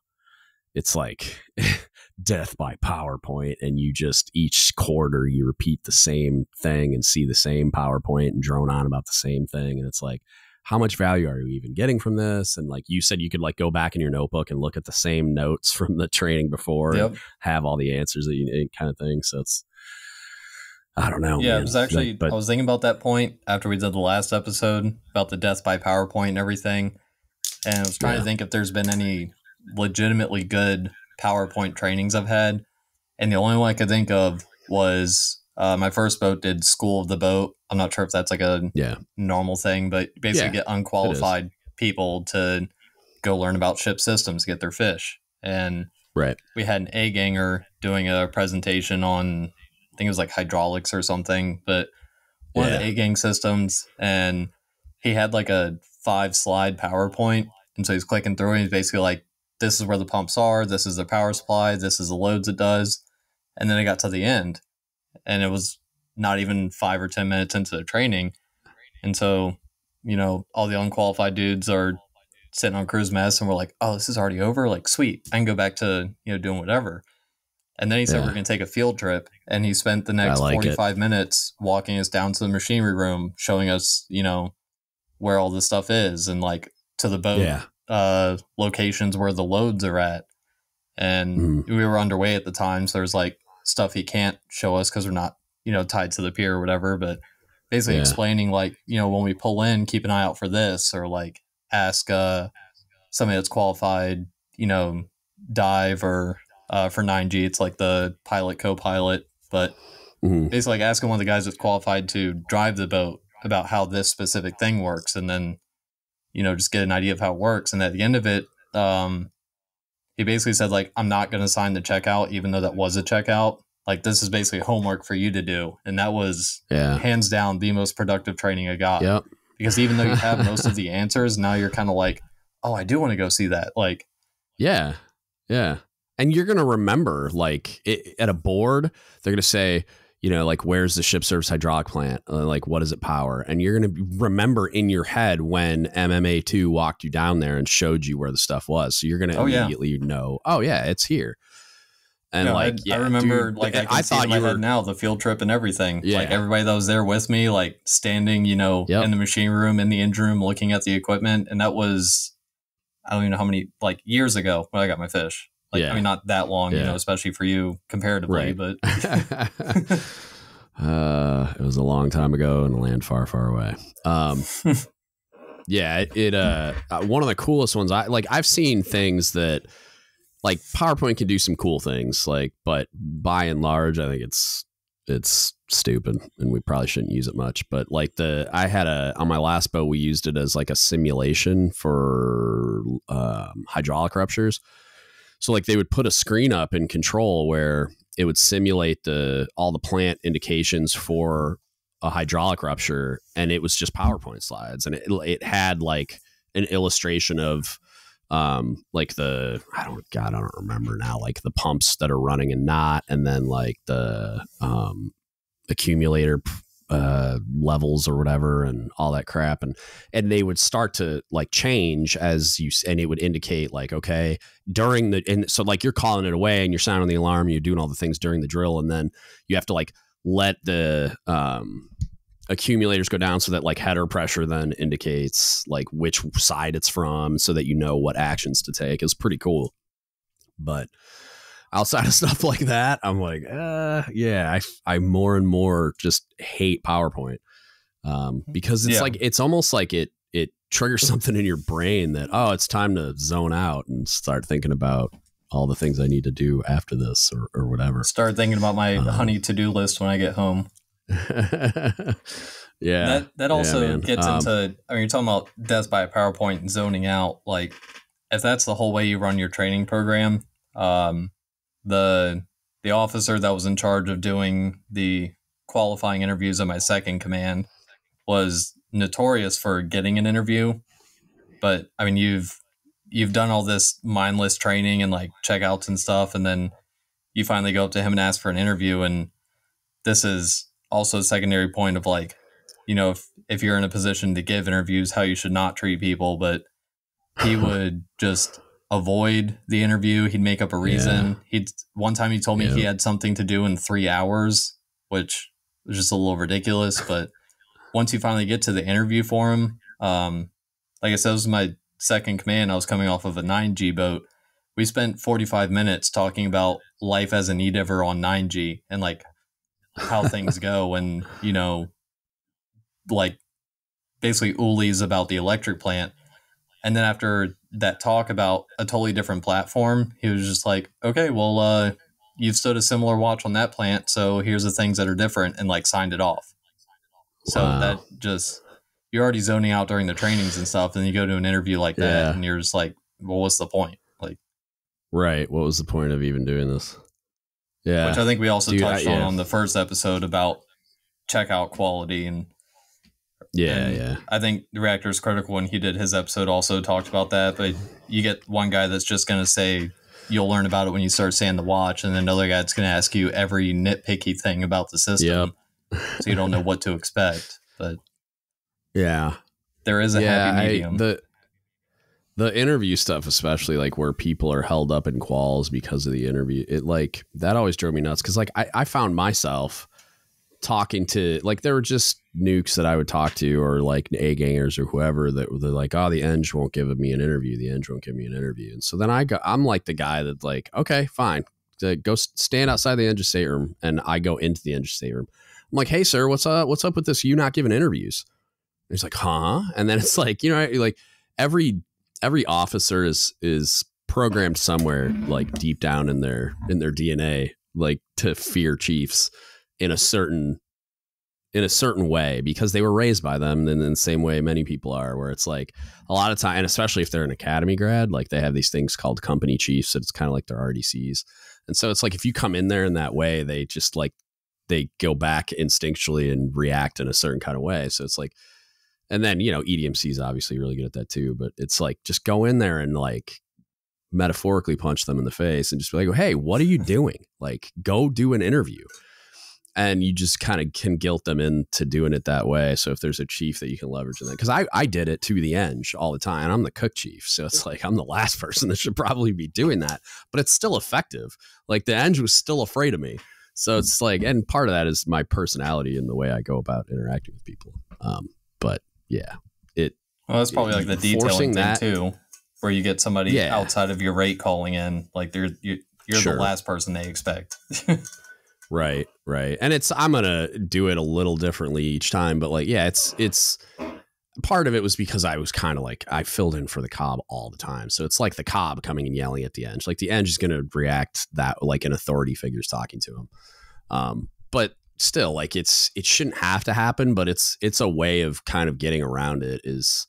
it's like death by PowerPoint, and you just each quarter you repeat the same thing and see the same PowerPoint and drone on about the same thing, and it's like, how much value are you even getting from this? And like you said, you could like go back in your notebook and look at the same notes from the training before and have all the answers that you need, kind of thing. So it's, I don't know. Yeah, man. it was actually. Like, but I was thinking about that point after we did the last episode about the death by PowerPoint and everything, and I was trying Yeah. to think if there's been any legitimately good PowerPoint trainings I've had, and the only one I could think of was uh, my first boat did School of the Boat. I'm not sure if that's like a yeah, normal thing, but basically Yeah, get unqualified people to go learn about ship systems, get their fish, and right. we had an A ganger doing a presentation on I think it was like hydraulics or something, but one of the Yeah. A gang systems and he had like a five slide PowerPoint and so he's clicking through and he's basically like this is where the pumps are, this is the power supply, this is the loads it does. And then it got to the end and it was not even five or ten minutes into the training. And so, you know, all the unqualified dudes are sitting on crew's mess and we're like, oh, this is already over. Like, sweet. I can go back to, you know, doing whatever. And then he said Yeah. we're going to take a field trip. And he spent the next like it. 45 minutes walking us down to the machinery room, showing us, you know, where all this stuff is and like to the boat Yeah. uh, locations where the loads are at. And Mhm. we were underway at the time. So there's like stuff he can't show us because we're not, you know, tied to the pier or whatever. But basically Yeah. explaining like, you know, when we pull in, keep an eye out for this or like ask uh, somebody that's qualified, you know, dive or uh, for 9G, it's like the pilot co pilot. But Mhm. basically like asking one of the guys that's qualified to drive the boat about how this specific thing works and then you know just get an idea of how it works and at the end of it um he basically said like i'm not going to sign the checkout even though that was a checkout like this is basically homework for you to do and that was Yeah. hands down the most productive training i got Yep. because even though you have most of the answers now you're kind of like oh i do want to go see that like Yeah. Yeah. And you're going to remember, like, it, at a board, they're going to say, you know, like, where's the ship service hydraulic plant? Uh, like, what does it power? And you're going to remember in your head when MMA2 walked you down there and showed you where the stuff was. So you're going to Oh, yeah. immediately know, oh, yeah, it's here. And know, like, I, yeah, I remember dude, like I, and can see it in my you head were, now the field trip and everything Yeah. like everybody that was there with me like standing you know Yep. in the machine room in the engine room looking at the equipment and that was i don't even know how many like years ago when i got my fish like Yeah. i mean not that long you know especially for you comparatively Right. but uh, it was a long time ago in a land far, far away. Um, yeah, it, it uh, uh, one of the coolest ones. I like. I've seen things that like PowerPoint can do some cool things, like, but by and large, I think it's it's stupid, and we probably shouldn't use it much. But like the, I had a on my last boat, we used it as like a simulation for um, hydraulic ruptures. So like they would put a screen up in control where it would simulate the all the plant indications for a hydraulic rupture and it was just PowerPoint slides. And it, it had like an illustration of um like the I don't god I don't remember now like the pumps that are running and not and then like the um accumulator uh, levels or whatever and all that crap. And and they would start to like change as you and it would indicate like okay during the and so like you're calling it away and you're sounding the alarm you're doing all the things during the drill and then you have to like let the um accumulators go down so that like header pressure then indicates like which side it's from so that you know what actions to take is pretty cool. But outside of stuff like that, I'm like, uh, yeah, I, I more and more just hate PowerPoint um, hmm. because it's yeah. like it's almost like it it triggers something in your brain that oh, it's time to zone out and start thinking about all the things I need to do after this or, or whatever. Start thinking about my um, honey to do list when I get home. yeah, that that also yeah, gets um, into. I mean, you're talking about death by PowerPoint and zoning out. Like, if that's the whole way you run your training program, um, the the officer that was in charge of doing the qualifying interviews of my second command was notorious for getting an interview. But i mean you've you've done all this mindless training and like checkouts and stuff and then you finally go up to him and ask for an interview and this is also a secondary point of like you know if if you're in a position to give interviews how you should not treat people but he would just avoid the interview. He'd make up a reason. Yeah. He'd one time he told me he had something to do in three hours, which was just a little ridiculous. But once you finally get to the interview for him, um, like I said, this was my second command. I was coming off of a 9G boat. We spent 45 minutes talking about life as an e-diver on 9G and like how things go and, you know, like basically oolies about the electric plant. And then after that talk about a totally different platform, he was just like, okay, well, uh, you've stood a similar watch on that plant, so here's the things that are different, and like signed it off. So wow. that just you're already zoning out during the trainings and stuff, and you go to an interview like that, yeah. and you're just like, well, what's the point? Like, right? What was the point of even doing this? Yeah, which I think we also Dude, touched I, yeah. on on the first episode about checkout quality and yeah, and yeah. I think the reactor is critical, and he did his episode also talked about that. But you get one guy that's just going to say you'll learn about it when you start saying the watch, and then another guy that's going to ask you every nitpicky thing about the system, yep. so you don't know what to expect. But yeah, there is a yeah, happy medium. I, the the interview stuff, especially like where people are held up in quals because of the interview, it like that always drove me nuts because like I, I found myself talking to like there were just nukes that I would talk to or like A gangers or whoever that they're like, oh, the Eng won't give me an interview. The Eng won't give me an interview. And so then I go, I'm like the guy that like, okay, fine, to go stand outside the Eng stateroom, and I go into the Eng stateroom. I'm like, hey, sir, what's up? What's up with this? You not giving interviews? And he's like, huh? And then it's like, you know, like every every officer is is programmed somewhere like deep down in their in their DNA, like to fear chiefs in a certain in a certain way because they were raised by them and in the same way many people are where it's like a lot of time and especially if they're an academy grad like they have these things called company chiefs it's kind of like their rdcs and so it's like if you come in there in that way they just like they go back instinctually and react in a certain kind of way. So it's like and then you know edmc is obviously really good at that too but it's like just go in there and like metaphorically punch them in the face and just be like hey what are you doing? Like go do an interview and you just kind of can guilt them into doing it that way. So if there's a chief that you can leverage in that, because I, I did it to the end all the time. I'm the cook chief, so it's like I'm the last person that should probably be doing that, but it's still effective. Like the Eng was still afraid of me, so it's like, and part of that is my personality and the way I go about interacting with people. Um, but yeah, it. Well, that's probably it, like the detailing thing that, too, where you get somebody yeah. outside of your rate calling in, like they're you, you're sure. the last person they expect. Right, right. And it's I'm gonna do it a little differently each time, but like, yeah, it's it's part of it was because I was kind of like I filled in for the cob all the time. So it's like the cob coming and yelling at the Eng. Like the Eng is gonna react that like an authority figure's talking to him. Um, but still, like it's it shouldn't have to happen, but it's it's a way of kind of getting around it is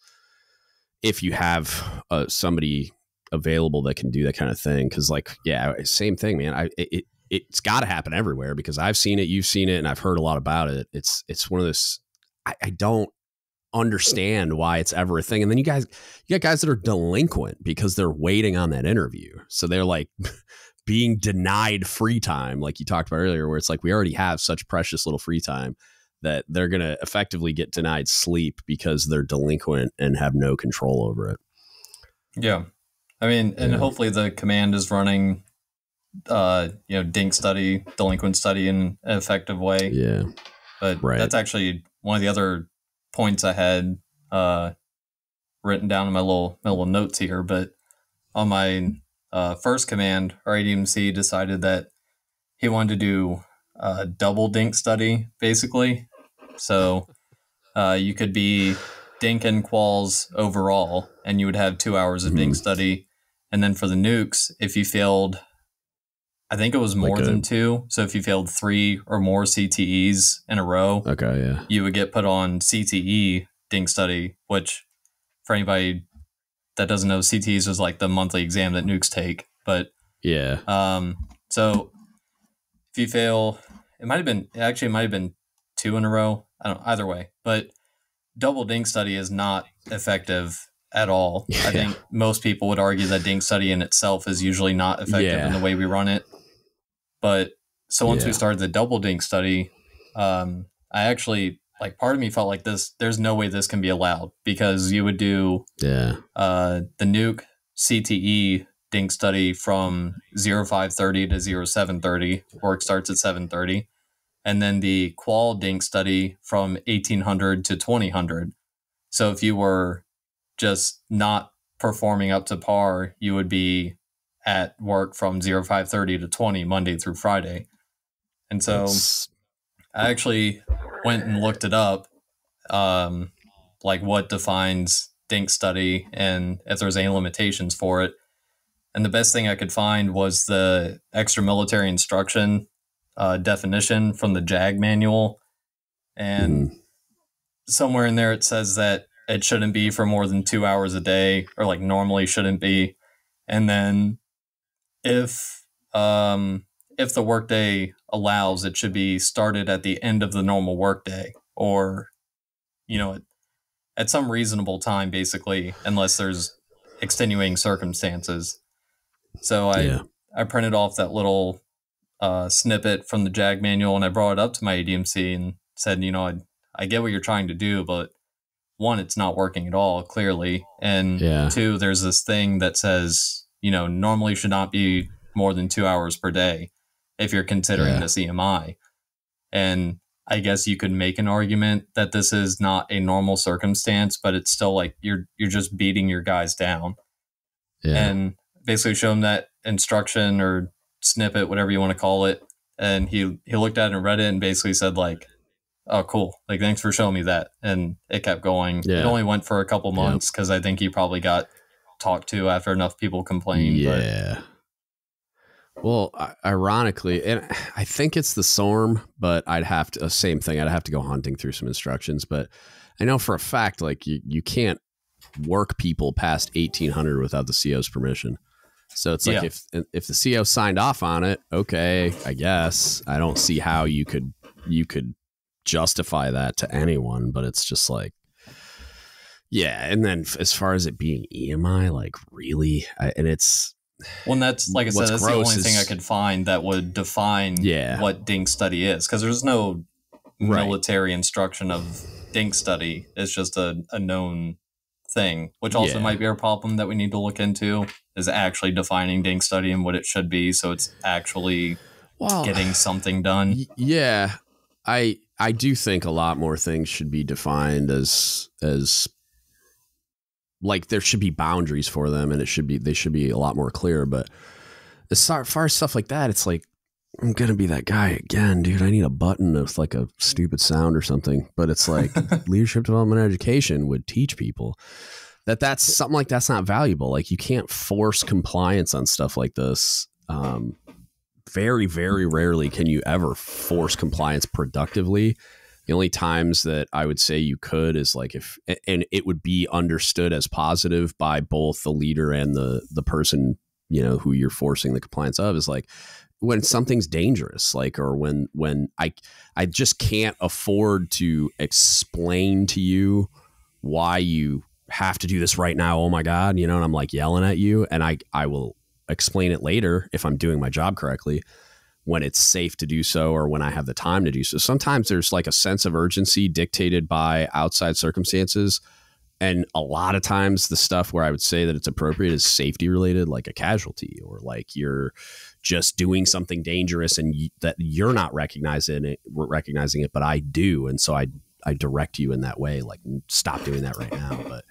if you have uh, somebody available that can do that kind of thing because like yeah same thing man i it, it's got to happen everywhere because I've seen it, you've seen it, and I've heard a lot about it. It's it's one of those I, I don't understand why it's ever a thing. And then you guys, you got guys that are delinquent because they're waiting on that interview, so they're like being denied free time, like you talked about earlier, where it's like we already have such precious little free time that they're going to effectively get denied sleep because they're delinquent and have no control over it. Yeah. I mean, and yeah. hopefully the command is running, uh, you know, dink study, delinquent study in an effective way. Yeah. But right. that's actually one of the other points I had uh, written down in my little my little notes here. But on my uh, first command, our EDMC decided that he wanted to do a double dink study, basically. So uh, you could be dink and quals overall, and you would have two hours of mm-hmm. dink study. And then for the nukes, if you failed, I think it was more like than two. So if you failed three or more CTEs in a row, okay, yeah, you would get put on CTE dink study, which for anybody that doesn't know, CTEs is like the monthly exam that nukes take. But yeah, um, so if you fail, it might have been actually it might have been two in a row. I don't either way, but double dink study is not effective at all. Yeah. I think most people would argue that dink study in itself is usually not effective yeah. in the way we run it. But so once yeah. we started the double dink study, um, I actually like part of me felt like this. There's no way this can be allowed because you would do yeah uh, the nuke CTE dink study from 0530 to 0730. Work starts at 730 and then the qual dink study from 1800 to 2000 so if you were just not performing up to par you would be at work from 0530 to 20 monday through friday and so That's... i actually went and looked it up um, like what defines dink study and if there's any limitations for it and the best thing i could find was the extra military instruction uh, definition from the JAG manual, and mm. somewhere in there it says that it shouldn't be for more than two hours a day, or like normally shouldn't be. And then if um, if the workday allows, it should be started at the end of the normal workday, or you know, at, at some reasonable time, basically, unless there's extenuating circumstances. So I yeah. I printed off that little uh, snippet from the JAG manual and I brought it up to my EDMC and said, you know, I, I get what you're trying to do, but one, it's not working at all, clearly. And yeah. two, there's this thing that says, you know, normally should not be more than two hours per day if you're considering yeah. this EMI. And I guess you could make an argument that this is not a normal circumstance, but it's still like you're you're just beating your guys down. Yeah. And basically show them that instruction or snippet, whatever you want to call it. And he he looked at it and read it and basically said like, "Oh, cool! Like, thanks for showing me that." And it kept going. Yeah. It only went for a couple months because I think he probably got talked to after enough people complain. Yeah. But. Well, ironically, and I think it's the SORM, but I'd have to, uh, same thing. I'd have to go hunting through some instructions, but I know for a fact, like you, you can't work people past 1800 without the CO's permission. So it's like yeah. if if the CO signed off on it, okay, I guess I don't see how you could you could justify that to anyone, but it's just like yeah, and then as far as it being EMI, like really, I, and it's well, that's like I said, that's the only is, thing I could find that would define yeah. what dink study is because there's no right. military instruction of dink study. It's just a, a known thing, which also yeah. might be a problem that we need to look into is actually defining dink study and what it should be so it's actually well, getting something done. Yeah. I I do think a lot more things should be defined as as like there should be boundaries for them and it should be they should be a lot more clear but as far as stuff like that it's like I'm gonna be that guy again, dude. I need a button with like a stupid sound or something. But it's like leadership development education would teach people that that's something like that's not valuable. Like you can't force compliance on stuff like this. Um, very, very rarely can you ever force compliance productively. The only times that I would say you could is like if, and it would be understood as positive by both the leader and the the person you know who you're forcing the compliance of is like when something's dangerous like or when when i i just can't afford to explain to you why you have to do this right now oh my god you know and i'm like yelling at you and i i will explain it later if i'm doing my job correctly when it's safe to do so or when I have the time to do so. Sometimes there's like a sense of urgency dictated by outside circumstances. And a lot of times, the stuff where I would say that it's appropriate is safety related, like a casualty, or like you're just doing something dangerous and you, that you're not recognizing it, recognizing it, but I do, and so I I direct you in that way. Like, stop doing that right now. But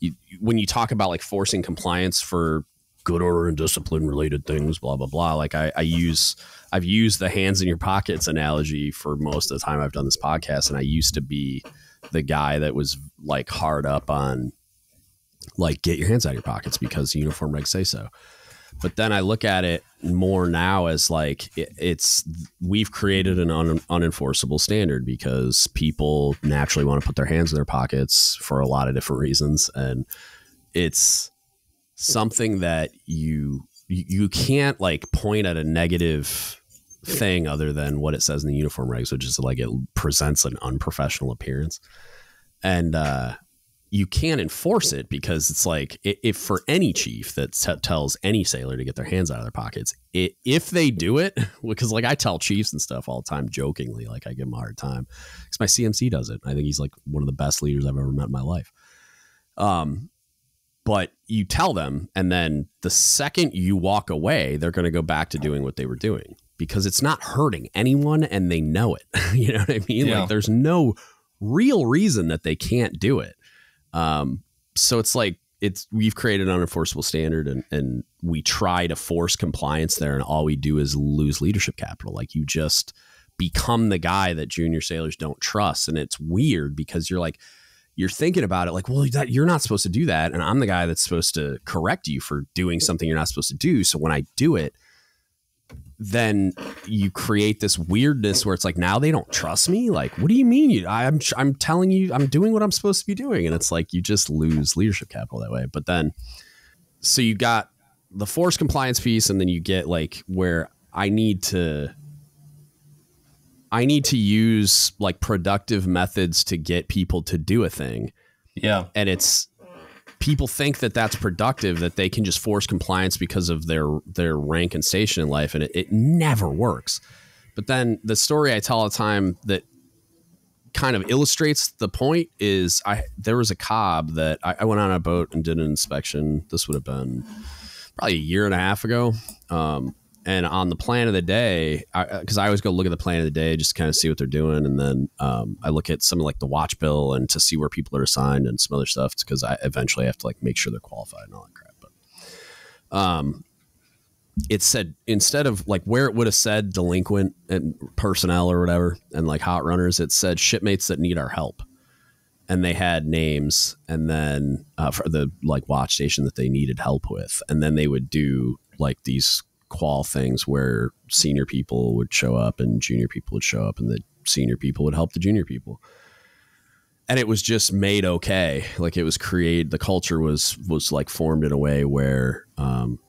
you, when you talk about like forcing compliance for good order and discipline related things, blah blah blah. Like I, I use, I've used the hands in your pockets analogy for most of the time I've done this podcast, and I used to be the guy that was like hard up on, like get your hands out of your pockets because the uniform regs say so. But then I look at it more now as like it, it's we've created an un, unenforceable standard because people naturally want to put their hands in their pockets for a lot of different reasons, and it's something that you you can't like point at a negative thing other than what it says in the uniform regs, which is like it presents an unprofessional appearance. And uh, you can't enforce it because it's like if for any chief that t- tells any sailor to get their hands out of their pockets, it, if they do it, because like I tell chiefs and stuff all the time jokingly, like I give them a hard time because my CMC does it. I think he's like one of the best leaders I've ever met in my life. Um, but you tell them and then the second you walk away they're going to go back to doing what they were doing because it's not hurting anyone and they know it. You know what i mean? Yeah. like there's no real reason that they can't do it. Um, so it's like it's we've created an unenforceable standard and, and we try to force compliance there and all we do is lose leadership capital. Like you just become the guy that junior sailors don't trust and it's weird because you're like you're thinking about it like, well, you're not supposed to do that. And I'm the guy that's supposed to correct you for doing something you're not supposed to do. So when I do it, then you create this weirdness where it's like now they don't trust me. Like, what do you mean? You, I'm I'm telling you, I'm doing what I'm supposed to be doing, and it's like you just lose leadership capital that way. But then, so you got the force compliance piece, and then you get like where I need to I need to use like productive methods to get people to do a thing. Yeah. And it's people think that that's productive that they can just force compliance because of their their rank and station in life and it, it never works. But then the story I tell all the time that kind of illustrates the point is I there was a cob that I, I went on a boat and did an inspection. This would have been probably a year and a half ago. Um, and on the plan of the day, because I, I, always go look at the plan of the day just kind of see what they're doing, and then um, I look at something like the watch bill and to see where people are assigned and some other stuff because I eventually have to like make sure they're qualified and all that crap. But um, it said instead of like where it would have said delinquent and personnel or whatever, and like hot runners, it said shipmates that need our help, and they had names, and then uh, for the like watch station that they needed help with, and then they would do like these qual things where senior people would show up and junior people would show up and the senior people would help the junior people. And it was just made okay. Like it was created the culture was was like formed in a way where um,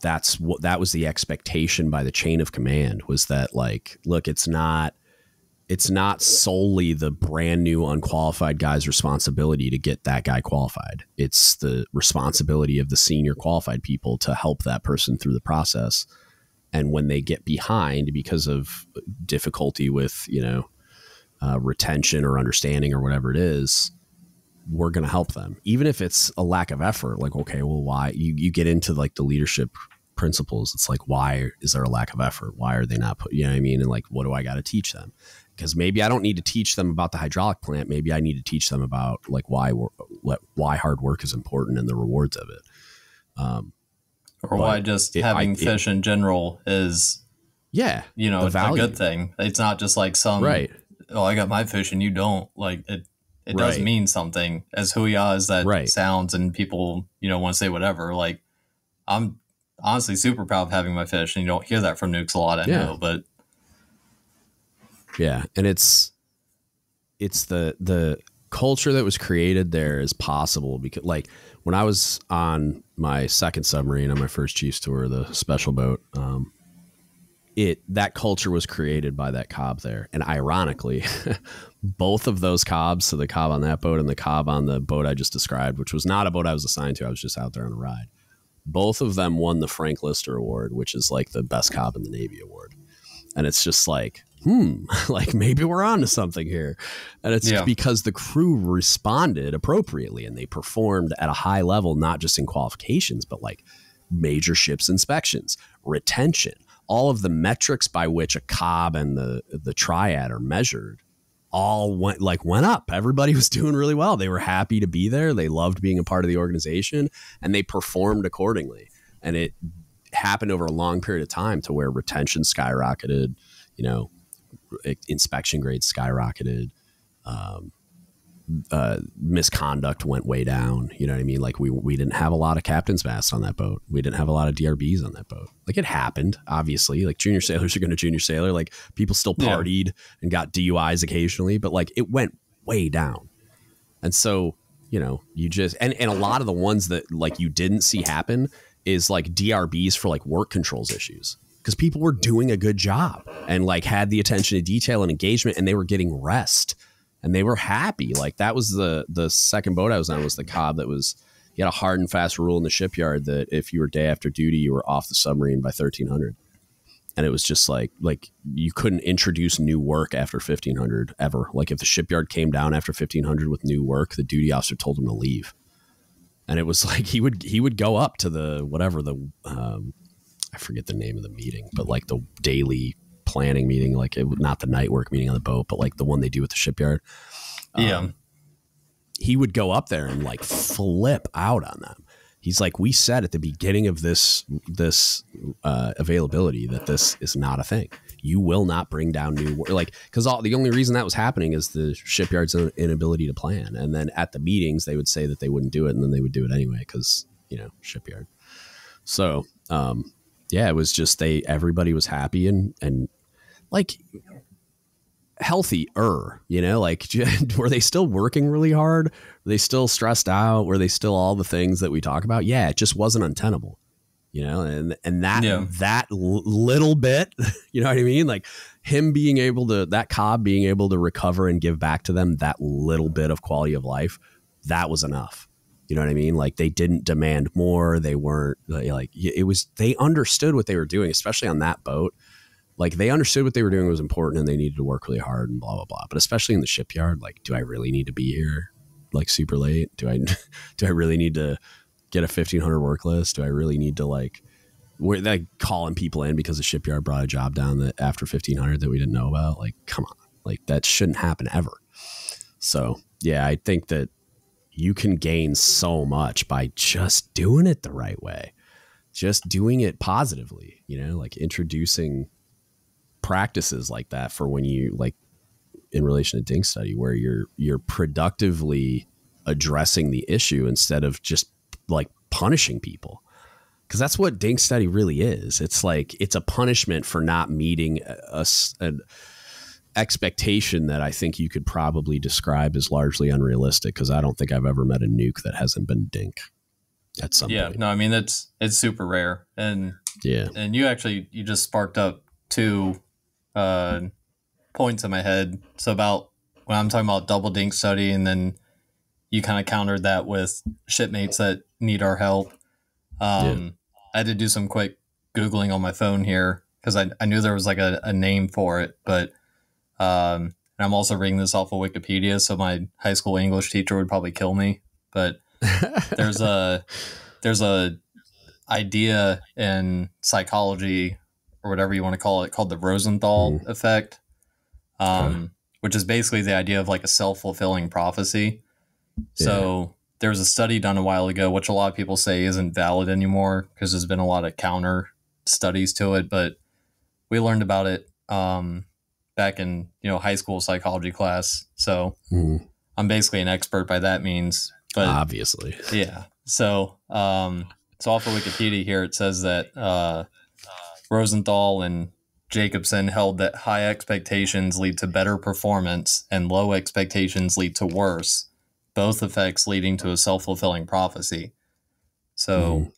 that's what that was the expectation by the chain of command was that like look it's not it's not solely the brand new unqualified guy's responsibility to get that guy qualified. It's the responsibility of the senior qualified people to help that person through the process. And when they get behind because of difficulty with, you know, uh, retention or understanding or whatever it is, we're going to help them. Even if it's a lack of effort, like, okay, well, why? You, you get into like the leadership principles. It's like, why is there a lack of effort? Why are they not put, you know what I mean? And like, what do I got to teach them? because maybe I don't need to teach them about the hydraulic plant. Maybe I need to teach them about like why why hard work is important and the rewards of it. Um, or why just it, having I, fish it, in general is yeah you know a good thing. It's not just like some right. Oh, I got my fish and you don't. Like it, it does mean something. As hooyah as that right. sounds, and people you know want to say whatever. Like I'm honestly super proud of having my fish, and you don't hear that from nukes a lot. I yeah. know, but yeah, and it's it's the the culture that was created there is possible because like when I was on my second submarine on my first Chiefs tour, the special boat, um, it that culture was created by that cob there, and ironically, both of those cobs, so the cob on that boat and the cob on the boat I just described, which was not a boat I was assigned to, I was just out there on a ride. Both of them won the Frank Lister Award, which is like the best cob in the Navy award. And it's just like, hmm, like maybe we're on to something here. And it's yeah. because the crew responded appropriately and they performed at a high level, not just in qualifications, but like major ships inspections, retention, all of the metrics by which a cob and the the triad are measured all went like went up. Everybody was doing really well. They were happy to be there. They loved being a part of the organization and they performed accordingly. And it happened over a long period of time to where retention skyrocketed, you know, inspection grades skyrocketed. Um, uh, misconduct went way down. You know what I mean? Like we we didn't have a lot of captain's masts on that boat. We didn't have a lot of DRBs on that boat. Like it happened, obviously. Like junior sailors are going to junior sailor. Like people still partied yeah. and got DUIs occasionally, but like it went way down. And so you know you just and and a lot of the ones that like you didn't see happen is like DRBs for like work controls issues because people were doing a good job and like had the attention to detail and engagement and they were getting rest and they were happy. Like that was the the second boat I was on was the cob that was he had a hard and fast rule in the shipyard that if you were day after duty, you were off the submarine by thirteen hundred. And it was just like like you couldn't introduce new work after fifteen hundred ever. Like if the shipyard came down after fifteen hundred with new work, the duty officer told him to leave. And it was like he would he would go up to the whatever the um, I forget the name of the meeting, but like the daily planning meeting, like it, not the night work meeting on the boat, but like the one they do at the shipyard. Yeah. Um, he would go up there and like flip out on them. He's like, we said at the beginning of this this uh, availability that this is not a thing. You will not bring down new work, like because all the only reason that was happening is the shipyard's inability to plan. And then at the meetings, they would say that they wouldn't do it, and then they would do it anyway because you know shipyard. So um, yeah, it was just they everybody was happy and and like healthier, you know, like were they still working really hard? Were they still stressed out? Were they still all the things that we talk about? Yeah, it just wasn't untenable, you know, and, and that, yeah. that little bit, you know what I mean? Like him being able to, that cob being able to recover and give back to them that little bit of quality of life, that was enough. You know what I mean? Like they didn't demand more. They weren't like, it was, they understood what they were doing, especially on that boat like they understood what they were doing was important and they needed to work really hard and blah blah blah. But especially in the shipyard, like, do I really need to be here like super late? Do I do I really need to get a fifteen hundred work list? Do I really need to like we're like calling people in because the shipyard brought a job down that after fifteen hundred that we didn't know about? Like, come on, like that shouldn't happen ever. So yeah, I think that you can gain so much by just doing it the right way, just doing it positively. You know, like introducing practices like that for when you like in relation to dink study where you're you're productively addressing the issue instead of just like punishing people. Because that's what dink study really is. It's like it's a punishment for not meeting a, an expectation that i think you could probably describe as largely unrealistic because i don't think i've ever met a nuke that hasn't been dink at some yeah point. no i mean it's it's super rare. And yeah. and you actually you just sparked up two uh, points in my head. So about when I'm talking about double dink study, and then you kind of countered that with shipmates that need our help. Um, yeah. I had to do some quick googling on my phone here because I, I knew there was like a, a name for it, but um, I'm also reading this off of Wikipedia, so my high school English teacher would probably kill me. But there's a there's a idea in psychology or whatever you want to call it called the Rosenthal mm. effect, um, okay. which is basically the idea of like a self fulfilling prophecy. Yeah. So there was a study done a while ago, which a lot of people say isn't valid anymore because there's been a lot of counter studies to it, but we learned about it um, back in you know high school psychology class. So mm. I'm basically an expert by that means. But obviously, yeah. So um, so off of Wikipedia here, it says that uh, Rosenthal and Jacobson held that high expectations lead to better performance and low expectations lead to worse, both effects leading to a self fulfilling prophecy. So, mm.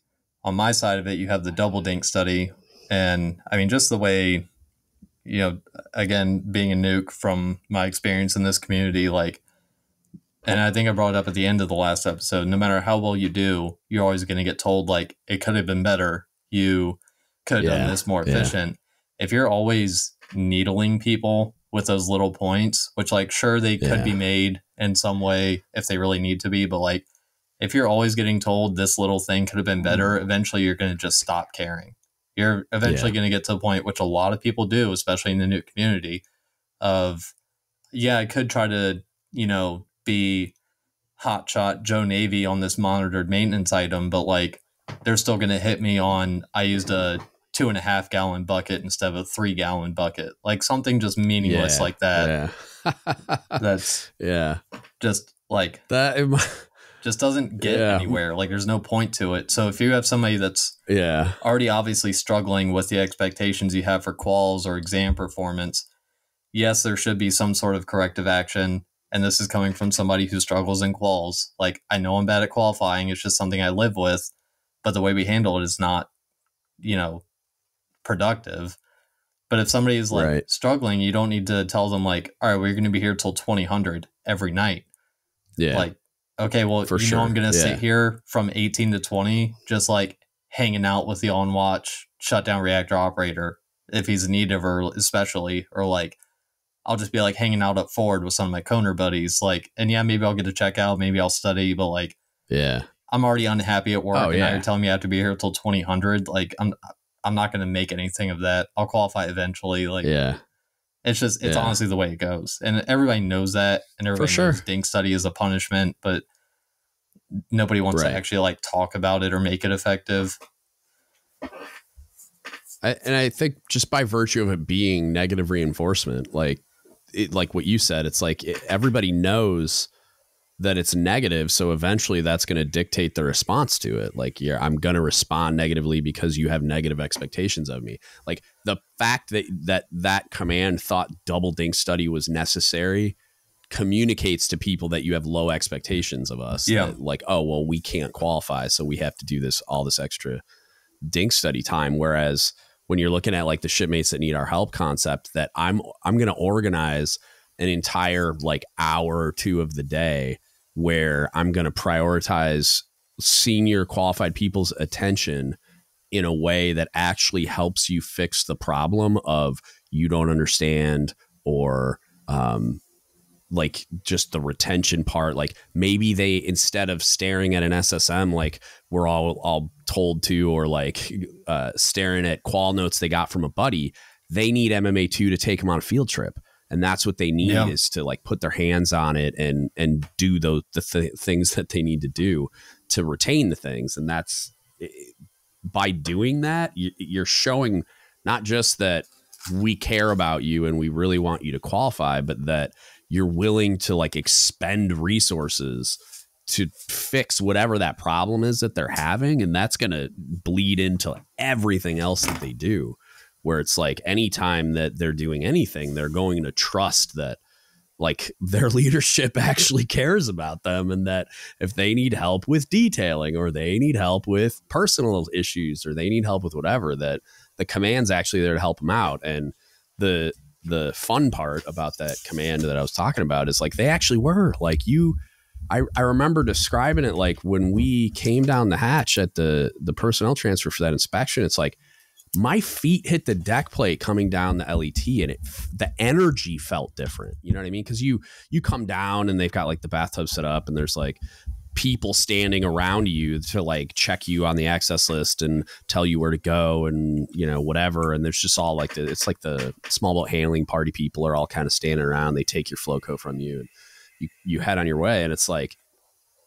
on my side of it, you have the double dink study. And I mean, just the way, you know, again, being a nuke from my experience in this community, like and I think I brought it up at the end of the last episode. No matter how well you do, you're always going to get told like it could have been better. You could have yeah, done this more efficient. Yeah. If you're always needling people with those little points, which like sure they could yeah. be made in some way if they really need to be, but like if you're always getting told this little thing could have been better, mm-hmm. eventually you're going to just stop caring. You're eventually going to get to a point which a lot of people do, especially in the nuke community, of yeah, I could try to you know be hotshot Joe Navy on this monitored maintenance item, but like they're still going to hit me on I used a two and a half gallon bucket instead of a three gallon bucket, like something just meaningless yeah, like that. Yeah. that's yeah, just like that. just doesn't get yeah. anywhere. Like there's no point to it. So if you have somebody that's yeah already obviously struggling with the expectations you have for quals or exam performance, yes, there should be some sort of corrective action. And this is coming from somebody who struggles in quals. Like I know I'm bad at qualifying. It's just something I live with, but the way we handle it is not, you know, productive. But if somebody is like right. struggling, you don't need to tell them like, all right, we're going to be here till 2000 every night. Yeah. Like, okay, well, For you sure. know, I'm going to yeah. sit here from 18 to 20, just like hanging out with the on watch shutdown reactor operator if he's in need of her, especially, or like, I'll just be like hanging out up forward with some of my Coner buddies. Like, and yeah, maybe I'll get to check out, maybe I'll study, but like, yeah, I'm already unhappy at work, oh, and yeah. now you're telling me I have to be here till 2000. Like, I'm I'm not going to make anything of that. I'll qualify eventually. Like, yeah, it's just it's yeah. honestly the way it goes, and everybody knows that, and everybody sure. knows dink study is a punishment, but nobody wants right. to actually like talk about it or make it effective. I, and I think just by virtue of it being negative reinforcement, like it, like what you said, it's like it, everybody knows that it's negative so eventually that's going to dictate the response to it. Like yeah i'm going to respond negatively because you have negative expectations of me. Like the fact that that that command thought double dink study was necessary communicates to people that you have low expectations of us. Yeah. That, like oh well we can't qualify so we have to do this all this extra dink study time. Whereas when you're looking at like the shipmates that need our help concept that i'm i'm going to organize an entire like hour or two of the day where I'm going to prioritize senior qualified people's attention in a way that actually helps you fix the problem of you don't understand or um, like just the retention part. Like maybe they instead of staring at an ssm like we're all all told to or like uh, staring at qual notes they got from a buddy they need mma2 to take them on a field trip and that's what they need yeah. is to like put their hands on it and and do those the th- things that they need to do to retain the things. And that's by doing that you're showing not just that we care about you and we really want you to qualify but that you're willing to like expend resources to fix whatever that problem is that they're having. And that's going to bleed into everything else that they do where it's like anytime that they're doing anything, they're going to trust that like their leadership actually cares about them and that if they need help with detailing or they need help with personal issues or they need help with whatever that the command's actually there to help them out. And the the fun part about that command that I was talking about is like they actually were. Like you I, I remember describing it like when we came down the hatch at the the personnel transfer for that inspection it's like my feet hit the deck plate coming down the LET and it the energy felt different. You know what I mean? Because you you come down and they've got like the bathtub set up and there's like people standing around you to like check you on the access list and tell you where to go and you know whatever and there's just all like the, it's like the small boat handling party people are all kind of standing around they take your Flowco from you and you you head on your way and it's like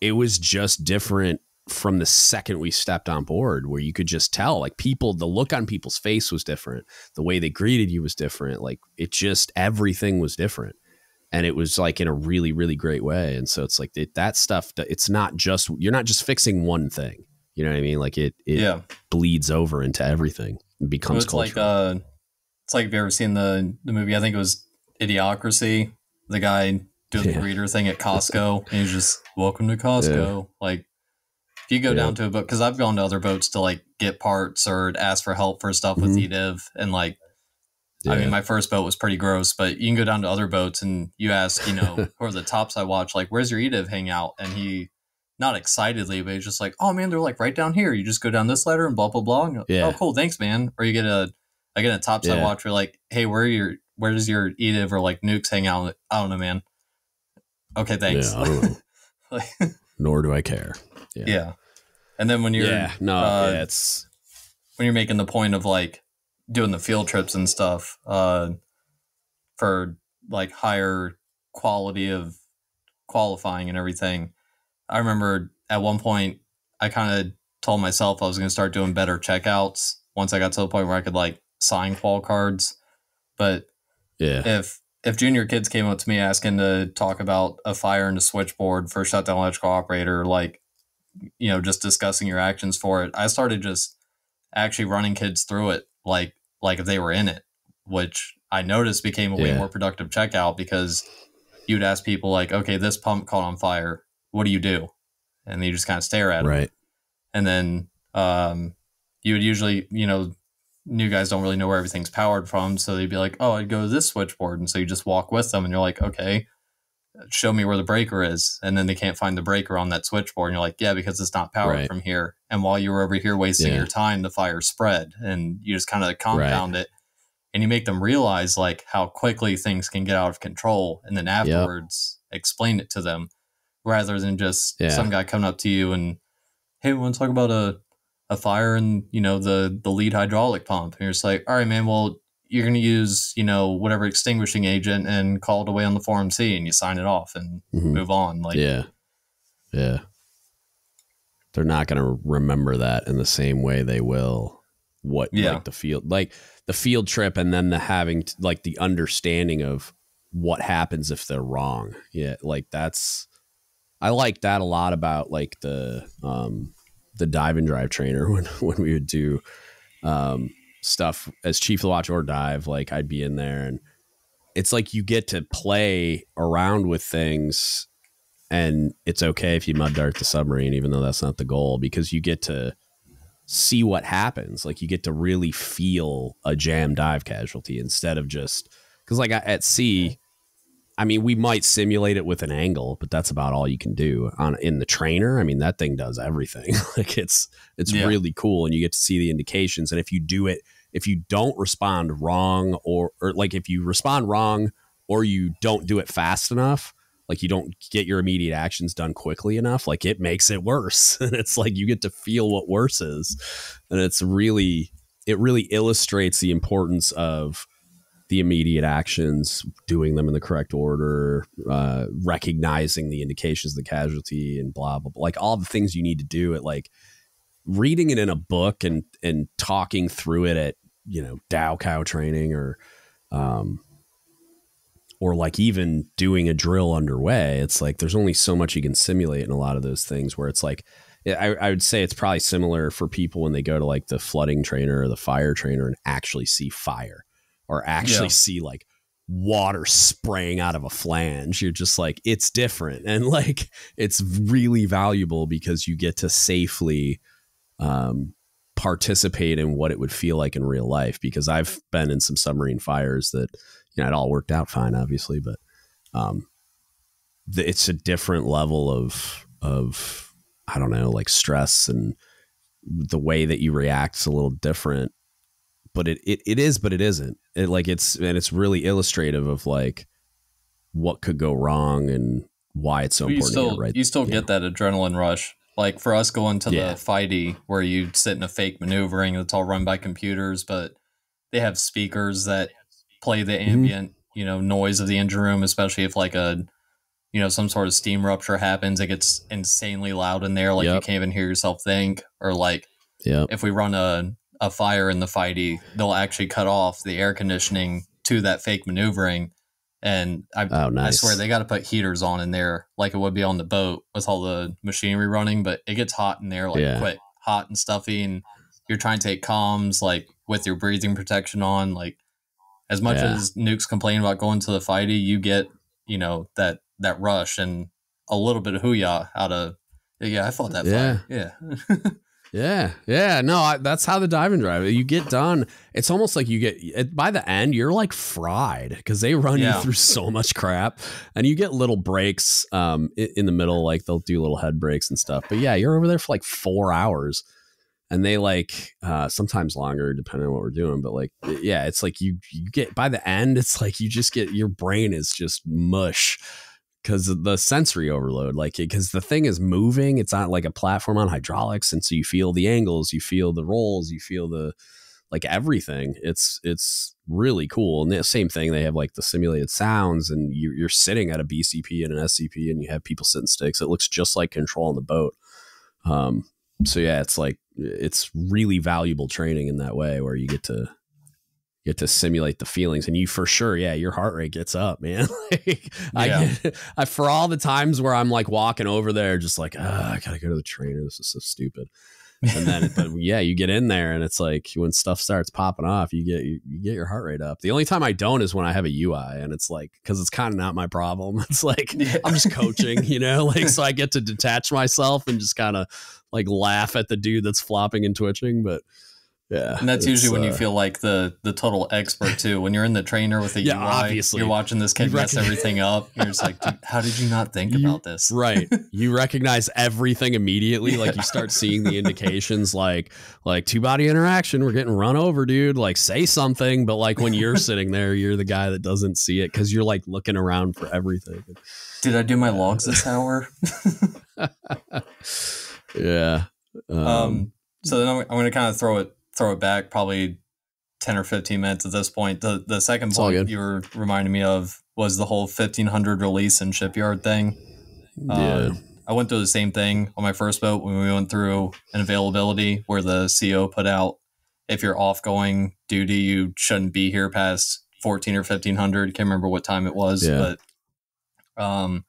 it was just different from the second we stepped on board where you could just tell like people the look on people's face was different. The way they greeted you was different. Like it just everything was different. And it was like in a really really great way. And so it's like it, that stuff it's not just you're not just fixing one thing. You know what i mean? Like it it yeah. bleeds over into everything it becomes it's cultural. like uh it's like have you ever seen the the movie? I think it was idiocracy. The guy doing yeah. the greeter thing at costco and he's just welcome to costco. Yeah. like if you go yeah. down to a boat, because I've gone to other boats to like get parts or ask for help for stuff with mm-hmm. EDIV, and like I mean, my first boat was pretty gross, but you can go down to other boats and you ask, you know, are the tops I watch, like, where's your EDIV hang out? And he, not excitedly, but he's just like, oh man, they're like right down here. You just go down this ladder and blah blah blah. And Yeah. Oh, cool, thanks, man. Or you get a, I get a topside Yeah. watch. Where like, hey, where are your, where does your EDIV or like nukes hang out? I don't know, man. Okay, thanks. Yeah, I don't know. Like, Nor do I care. Yeah. yeah. And then when you're yeah, no, uh, yeah, it's when you're making the point of like doing the field trips and stuff uh, for like higher quality of qualifying and everything. I remember at one point I kind of told myself I was going to start doing better checkouts once I got to the point where I could like sign qual cards. But yeah, if if junior kids came up to me asking to talk about a fire in a switchboard for shutdown electrical operator, like you know, just discussing your actions for it, I started just actually running kids through it like like if they were in it, which I noticed became a way more productive checkout because you'd ask people like, okay, this pump caught on fire. What do you do? And you just kind of stare at it right. and then um, you would usually, you know, new guys don't really know where everything's powered from, so they'd be like, "Oh, I'd go to this switchboard," and so you just walk with them, and you're like, "Okay, show me where the breaker is," and then they can't find the breaker on that switchboard, and you're like, "Yeah, because it's not powered Right. from here." And while you were over here wasting Yeah. your time, the fire spread, and you just kind of compound it. And you make them realize like how quickly things can get out of control, and then afterwards explain it to them, rather than just Yeah. some guy coming up to you and hey, we want to talk about a, a fire and you know, the, the lead hydraulic pump. And you're just like, all right, man, well, you're going to use, you know, whatever extinguishing agent and call it away on the Form C and you sign it off and Mhm. move on. Like, yeah, yeah. They're not going to remember that in the same way they will what Yeah. like the field like the field trip and then the having t- like the understanding of what happens if they're wrong. Yeah, like that's I like that a lot about like the um the dive and drive trainer when when we would do um stuff as chief the watch or dive like I'd be in there. And it's like you get to play around with things and it's okay if you mud dart the submarine even though that's not the goal because you get to see what happens. Like you get to really feel a jam dive casualty instead of just because like at sea i mean we might simulate it with an angle but that's about all you can do on in the trainer. I mean that thing does everything. Like it's it's Yeah. really cool and you get to see the indications and if you do it if you don't respond wrong or or like if you respond wrong or you don't do it fast enough like you don't get your immediate actions done quickly enough like it makes it worse. And it's like you get to feel what worse is. And it's really it really illustrates the importance of the immediate actions doing them in the correct order uh, recognizing the indications of the casualty and blah blah blah like all the things you need to do it like reading it in a book and and talking through it at you know Dow cow training or um or like even doing a drill underway it's like there's only so much you can simulate in a lot of those things where it's like I, I would say it's probably similar for people when they go to like the flooding trainer or the fire trainer and actually see fire or actually Yeah. see like water spraying out of a flange you're just like it's different and like it's really valuable because you get to safely um, participate in what it would feel like in real life because I've been in some submarine fires that you know it all worked out fine obviously but um the, it's a different level of of I don't know like stress and the way that you react is a little different but it, it, it is but it isn't it like it's and it's really illustrative of like what could go wrong and why it's so But you important to still get right you still yeah. get that adrenaline rush. Like for us going to Yeah. the fighty where you sit in a fake maneuvering that's all run by computers, but they have speakers that play the Mm-hmm. ambient, you know, noise of the engine room, especially if like a you know, some sort of steam rupture happens, it gets insanely loud in there, like you can't even hear yourself think. Or like yeah if we run a, a fire in the fighty, they'll actually cut off the air conditioning to that fake maneuvering. And I, oh I swear they got to put heaters on in there, like it would be on the boat with all the machinery running. But it gets hot in there, like Yeah. quick, hot and stuffy, and you're trying to take comms, like with your breathing protection on. Like as much Yeah. as nukes complain about going to the fighty, you get you know that that rush and a little bit of hooyah out of. Yeah, I fought that Yeah. fire. Yeah, Yeah, yeah, no, I, that's how the dive and drive. You get done. It's almost like you get by the end, you're like fried because they run yeah. you through so much crap, and you get little breaks um, in, in the middle, like they'll do little head breaks and stuff. But yeah, you're over there for like four hours, and they like uh, sometimes longer depending on what we're doing. But like, yeah, it's like you you get by the end, it's like you just get your brain is just mush because of the sensory overload. Like, because the thing is moving, it's not like a platform on hydraulics, and so you feel the angles, you feel the rolls, you feel the like everything. It's it's really cool. And the same thing, they have like the simulated sounds, and you're, you're sitting at a BCP and an SCP, and you have people sitting sticks. It looks just like control on the boat. Um, so yeah, it's like it's really valuable training in that way, where you get to get to simulate the feelings and you for sure yeah your heart rate gets up man. Like yeah. I, I for all the times where i'm like walking over there just like oh, i gotta go to the trainer. This is so stupid. And then but yeah you get in there and it's like when stuff starts popping off you get you, you, get your heart rate up. The only time i don't is when i have a ui and it's like because it's kind of not my problem. It's like yeah. i'm just coaching you know like so i get to detach myself and just kind of like laugh at the dude that's flopping and twitching but yeah, and that's usually when you uh, feel like the the total expert too. When you're in the trainer with the yeah, UI, obviously. you're watching this kid mess everything up. You're just like, how did you not think you, about this? Right. You recognize everything immediately. Yeah. Like you start seeing the indications, like like two body interaction. We're getting run over, dude. Like say something. But like when you're sitting there, you're the guy that doesn't see it because you're like looking around for everything. Did I do my logs this hour? yeah. Um, um, so then I'm, I'm going to kind of throw it throw it back probably 10 or 15 minutes at this point. The the second it's point you were reminding me of was the whole 1500 release and shipyard thing. Yeah. Uh, I went through the same thing on my first boat when we went through an availability where the CO put out if you're off going duty, you shouldn't be here past 14 or 1500. Can't remember what time it was, yeah. but um,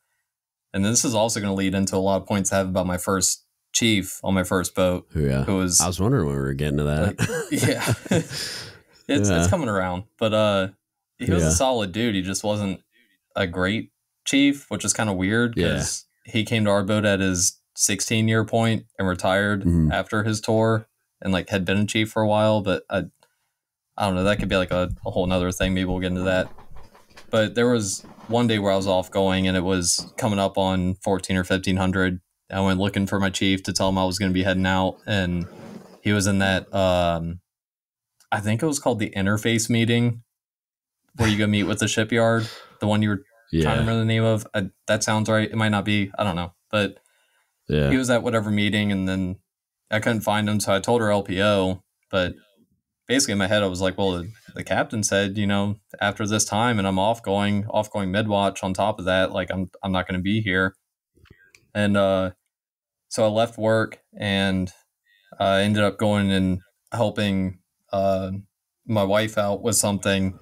and this is also going to lead into a lot of points I have about my first chief on my first boat. Yeah, who was I was wondering when we were getting to that. Like, yeah, it's yeah. it's coming around, but uh, he was yeah. a solid dude. He just wasn't a great chief, which is kind of weird because yeah. he came to our boat at his 16 year point and retired mm-hmm. after his tour and like had been a chief for a while. But I, I don't know. That could be like a, a whole nother thing. Maybe we'll get into that. But there was one day where I was off going and it was coming up on 14 or 1500 I went looking for my chief to tell him I was going to be heading out, and he was in that. Um, I think it was called the interface meeting, where you go meet with the shipyard. The one you were yeah. trying to remember the name of. I, that sounds right. It might not be. I don't know, but yeah. he was at whatever meeting, and then I couldn't find him, so I told her LPO. But basically, in my head, I was like, "Well, the, the captain said, you know, after this time, and I'm off going, off going mid watch. On top of that, like I'm, I'm not going to be here." And uh, so I left work and I ended up going and helping uh, my wife out with something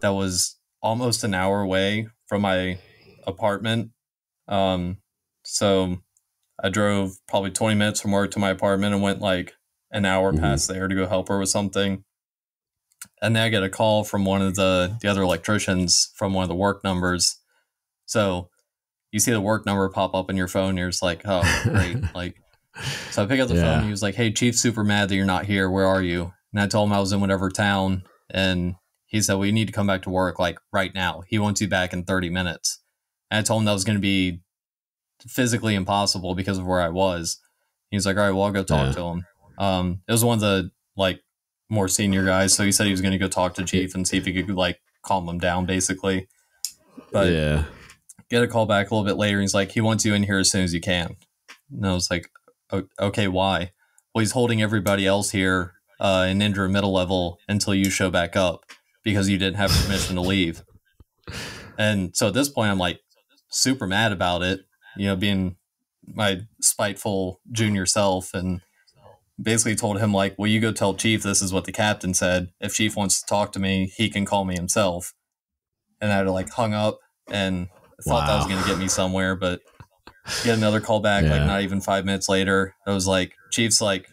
that was almost an hour away from my apartment. Um, so I drove probably 20 minutes from work to my apartment and went like an hour mm-hmm. past there to go help her with something. And then I get a call from one of the, the other electricians from one of the work numbers. So you see the work number pop up on your phone. you're just like, oh, great. like, so I pick up the yeah. phone. he was like, hey, Chief, super mad that you're not here. Where are you? And I told him I was in whatever town. And he said, well, you need to come back to work like right now. He wants you back in 30 minutes. And I told him that was going to be physically impossible because of where I was. He's like, all right, well, I'll go talk yeah. to him. Um, it was one of the like more senior guys. So he said he was going to go talk to Chief and see if he could like calm him down, basically. But yeah, get a call back a little bit later. He's like, he wants you in here as soon as you can. And I was like, okay, why? Well, he's holding everybody else here uh, in Indra middle level until you show back up because you didn't have permission to leave. And so at this point, I'm like super mad about it, you know, being my spiteful junior self and basically told him like, well, you go tell chief, this is what the captain said. If chief wants to talk to me, he can call me himself. And I like hung up and thought wow. that was going to get me somewhere, but get another call back yeah. like not even five minutes later. It was like Chief's like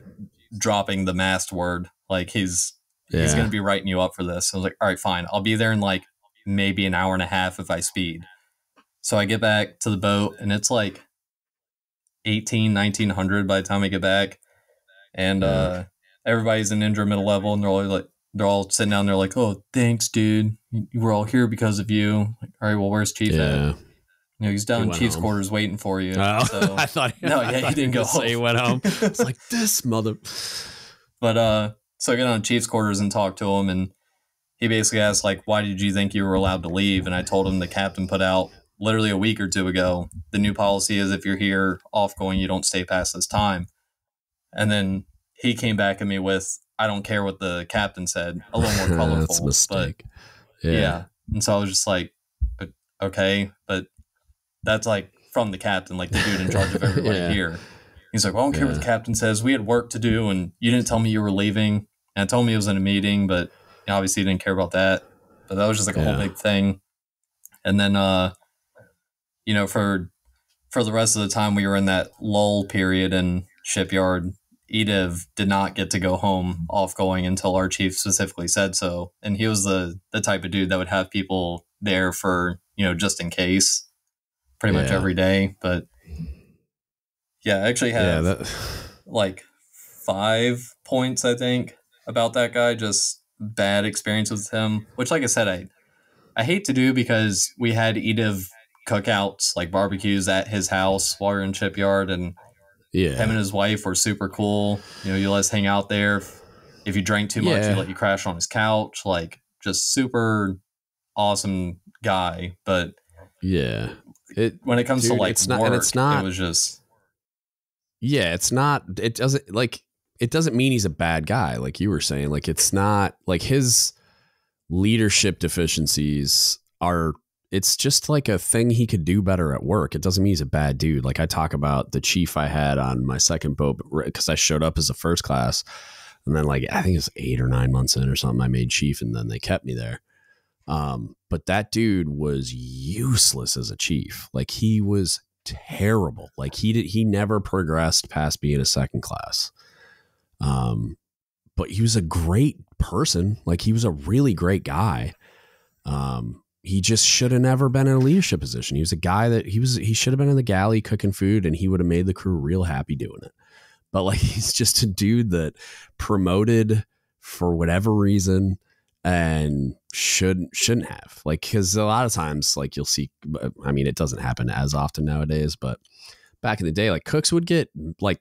dropping the mast word, like he's yeah. he's going to be writing you up for this. I was like, all right, fine, I'll be there in like maybe an hour and a half if I speed. So I get back to the boat and it's like 18, 1900 by the time I get back. and Yeah. uh, everybody's in injured middle level, and they're all like, they're all sitting down there like, "Oh, thanks, dude. We're all here because of you." Like, all right, well, where's Chief at? Yeah. You know, he's down He in Chief's home. quarters waiting for you. Oh, So, I thought. No, I yeah, he didn't go say He went home. It's like this mother. But uh, so I get on Chief's quarters and talk to him, and he basically asked like, "Why did you think you were allowed to leave?" And I told him the captain put out literally a week or two ago. The new policy is if you're here off going, you don't stay past this time. And then he came back at me with, "I don't care what the captain said." A little more colorful, That's a but mistake. yeah. yeah. And so I was just like, "O- okay, but that's like from the captain, like the dude in charge of everybody Yeah. here. He's like, well, I don't care what the captain says. We had work to do, and you didn't tell me you were leaving. And I told me it was in a meeting, but you know, obviously you didn't care about that. But that was just like a Yeah. whole big thing. And then, uh, you know, for for the rest of the time we were in that lull period in shipyard, Ediv did not get to go home off going until our chief specifically said so. And he was the the type of dude that would have people there for, you know, just in case pretty much every day. But yeah, I actually Yeah. have That, like five points, I think, about that guy. Just bad experience with him, which, like I said, I I hate to do because we had Ediv cookouts, like barbecues at his house while we we're in shipyard, and him and his wife were super cool. You know, you let us hang out there. If you drank too much, Yeah. he let you crash on his couch. Like, just super awesome guy. But Yeah. It. when it comes to Dude, like it's not- work, and it's not- it was just Yeah. It's not. It doesn't like. It doesn't mean he's a bad guy, like you were saying. Like it's not like his leadership deficiencies are. It's just like a thing he could do better at work. It doesn't mean he's a bad dude. Like I talk about the chief I had on my second boat because I showed up as a first class, and then like I think it was eight or nine months in or something, I made chief, and then they kept me there. Um, but that dude was useless as a chief. Like he was terrible. Like he did, he never progressed past being a second class. Um, but he was a great person. Like he was a really great guy. Um, he just should have never been in a leadership position. He was a guy that he was, he should have been in the galley cooking food and he would have made the crew real happy doing it. But like, he's just a dude that promoted for whatever reason and shouldn't shouldn't have like because a lot of times like you'll see i mean it doesn't happen as often nowadays but back in the day like cooks would get like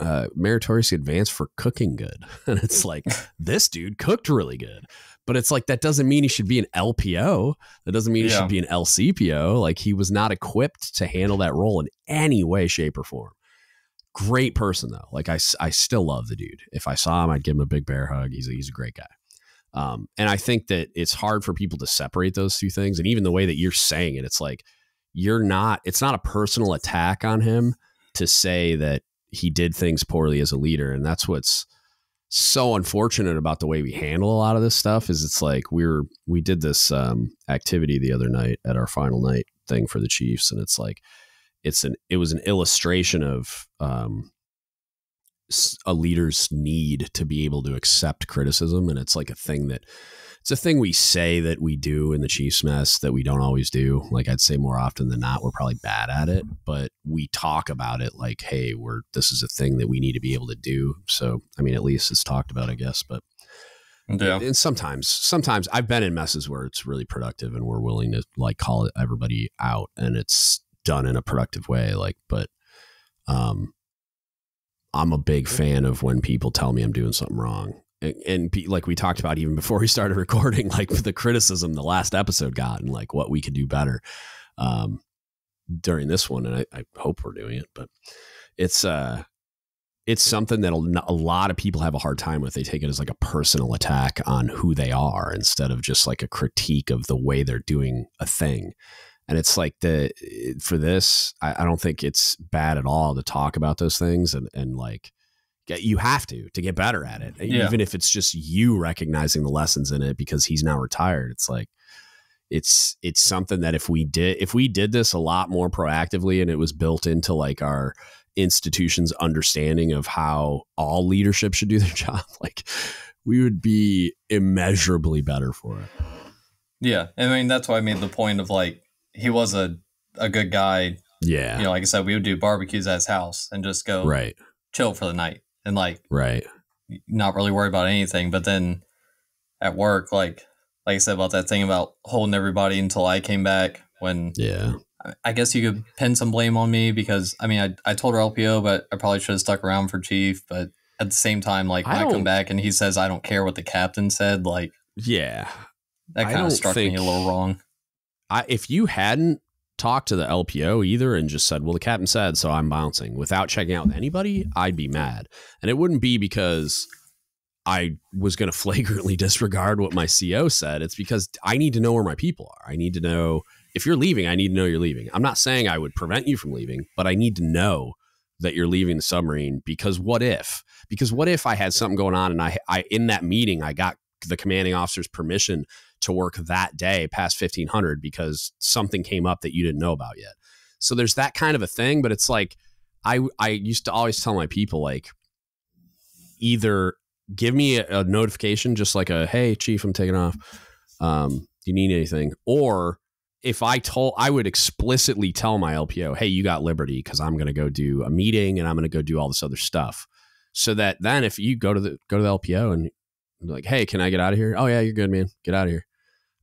uh meritorious advance for cooking good. And it's like this dude cooked really good. But it's like that doesn't mean he should be an lpo that doesn't mean he should be an lcpo like he was not equipped to handle that role in any way shape or form. Great person though. Like I, I still love the dude. If i saw him i'd give him a big bear hug. He's a, he's a great guy. Um, and I think that it's hard for people to separate those two things. And even the way that you're saying it, it's like you're not, it's not a personal attack on him to say that he did things poorly as a leader. And that's what's so unfortunate about the way we handle a lot of this stuff is it's like we're, we did this um, activity the other night at our final night thing for the Chiefs. And it's like, it's an, it was an illustration of, um, a leader's need to be able to accept criticism and it's like a thing that it's a thing we say that we do in the Chiefs mess that we don't always do. Like I'd say more often than not, we're probably bad at it, but we talk about it like, hey, we're this is a thing that we need to be able to do. So I mean, at least it's talked about, I guess. But yeah. and sometimes, sometimes I've been in messes where it's really productive and we're willing to like call it everybody out and it's done in a productive way. Like, but um, I'm a big fan of when people tell me I'm doing something wrong. And, like we talked about even before we started recording, like the criticism the last episode got and like what we could do better um, during this one. And I, I hope we're doing it, but it's, uh, it's something that a lot of people have a hard time with. They take it as like a personal attack on who they are instead of just like a critique of the way they're doing a thing. And it's like the for this, I, I don't think it's bad at all to talk about those things and and like you have to to get better at it. Yeah. Even if it's just you recognizing the lessons in it because he's now retired. It's like it's it's something that if we did if we did this a lot more proactively and it was built into like our institution's understanding of how all leadership should do their job, like we would be immeasurably better for it. Yeah. I mean, that's why I made the point of like, he was a, a good guy. Yeah. You know, like I said, we would do barbecues at his house and just go right. chill for the night. And like right, not really worry about anything. But then at work, like like I said about that thing about holding everybody until I came back when yeah. I guess you could pin some blame on me because I mean I, I told her LPO, but I probably should have stuck around for chief. But at the same time, like when I, I come back and he says I don't care what the captain said, like yeah, that kind of struck me a little wrong. I if you hadn't talked to the LPO either and just said, "Well, the captain said, so I'm bouncing," without checking out with anybody, I'd be mad, and it wouldn't be because I was going to flagrantly disregard what my CO said. It's because I need to know where my people are. I need to know if you're leaving, I need to know you're leaving. I'm not saying I would prevent you from leaving, but I need to know that you're leaving the submarine because what if? Because what if I had something going on and I, I in that meeting I got the commanding officer's permission to work that day past 1500 because something came up that you didn't know about yet. So there's that kind of a thing, but it's like I I used to always tell my people like either give me a, a notification just like a hey chief I'm taking off um do you need anything or if I told, I would explicitly tell my LPO, hey, you got liberty because I'm going to go do a meeting and I'm going to go do all this other stuff. So that then if you go to the go to the LPO and like, hey, can I get out of here? Oh yeah, you're good, man. Get out of here.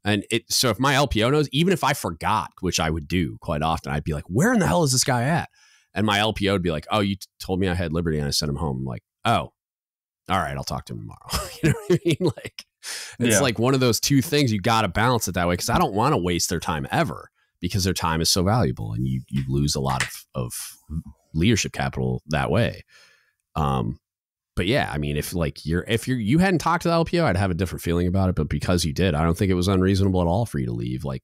And it so if my LPO knows, even if I forgot, which I would do quite often, I'd be like, where in the hell is this guy at? And my LPO would be like, oh, you t- told me I had liberty and I sent him home. I'm like, oh, all right, I'll talk to him tomorrow. you know what I mean? Like it's yeah. like one of those two things you got to balance it that way because I don't want to waste their time ever because their time is so valuable and you you lose a lot of of leadership capital that way. Um, but yeah, I mean, if like you're if you're you hadn't talked to the LPO, I'd have a different feeling about it. But because you did, I don't think it was unreasonable at all for you to leave. Like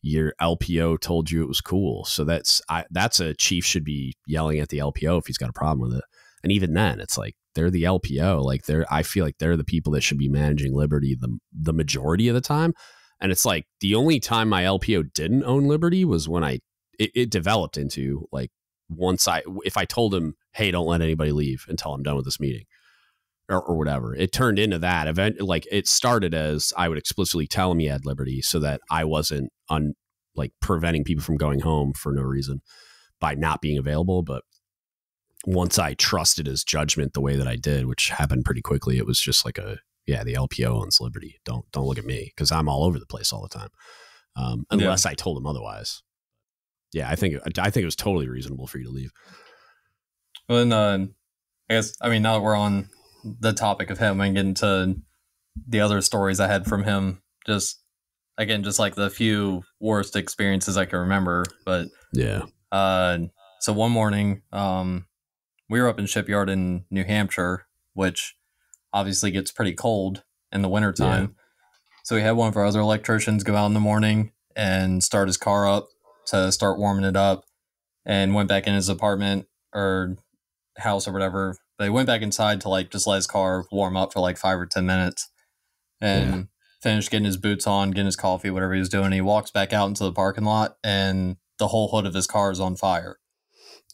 your LPO told you it was cool, so that's I that's a chief should be yelling at the LPO if he's got a problem with it. And even then, it's like they're the LPO. Like they're I feel like they're the people that should be managing Liberty the the majority of the time. And it's like the only time my LPO didn't own Liberty was when I it, it developed into like once I if I told him, hey, don't let anybody leave until I'm done with this meeting. Or, or whatever. It turned into that event. Like it started as I would explicitly tell him he had liberty, so that I wasn't on like preventing people from going home for no reason by not being available. But once I trusted his judgment the way that I did, which happened pretty quickly, it was just like a yeah, the LPO owns Liberty. Don't don't look at me because I'm all over the place all the time, um, unless yeah. I told him otherwise. Yeah, I think I think it was totally reasonable for you to leave. Well, then uh, I guess I mean now that we're on the topic of him and get into the other stories I had from him, just again, just like the few worst experiences I can remember. But yeah, uh, so one morning, um, we were up in shipyard in New Hampshire, which obviously gets pretty cold in the wintertime. Yeah. So we had one of our other electricians go out in the morning and start his car up to start warming it up and went back in his apartment or house or whatever. They went back inside to like just let his car warm up for like five or 10 minutes and yeah. finished getting his boots on, getting his coffee, whatever he was doing. He walks back out into the parking lot and the whole hood of his car is on fire.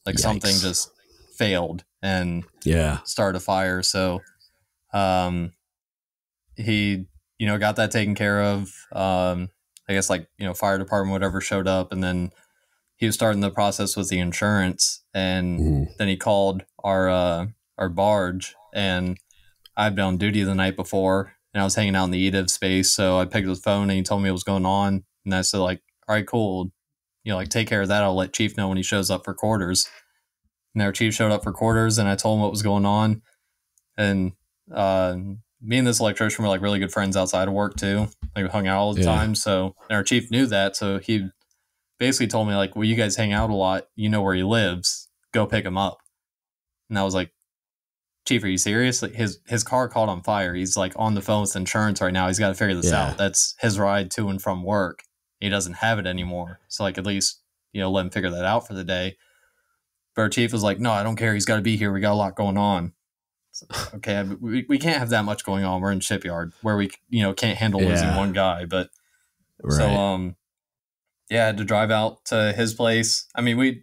Like Yikes. something just failed and yeah started a fire. So um, he you know got that taken care of. Um, I guess like you know fire department whatever showed up, and then he was starting the process with the insurance, and mm. then he called our uh, our barge, and I'd been on duty the night before, and I was hanging out in the EDIV space, so I picked up the phone and he told me what was going on, and I said like, all right, cool, you know, like take care of that. I'll let Chief know when he shows up for quarters. And our chief showed up for quarters, and I told him what was going on. And uh, me and this electrician were like really good friends outside of work too. Like we hung out all the yeah. time. So our chief knew that. So he basically told me like, "Well, you guys hang out a lot. You know where he lives. Go pick him up." And I was like, "Chief, are you serious? Like his his car caught on fire. He's like on the phone with insurance right now. He's got to figure this yeah. out. That's his ride to and from work. He doesn't have it anymore. So like at least you know let him figure that out for the day." But our chief was like, no, I don't care. He's got to be here. We got a lot going on. So, okay, we, we can't have that much going on. We're in shipyard where we you know can't handle yeah. losing one guy. But right. so um, yeah, I had to drive out to his place. I mean, we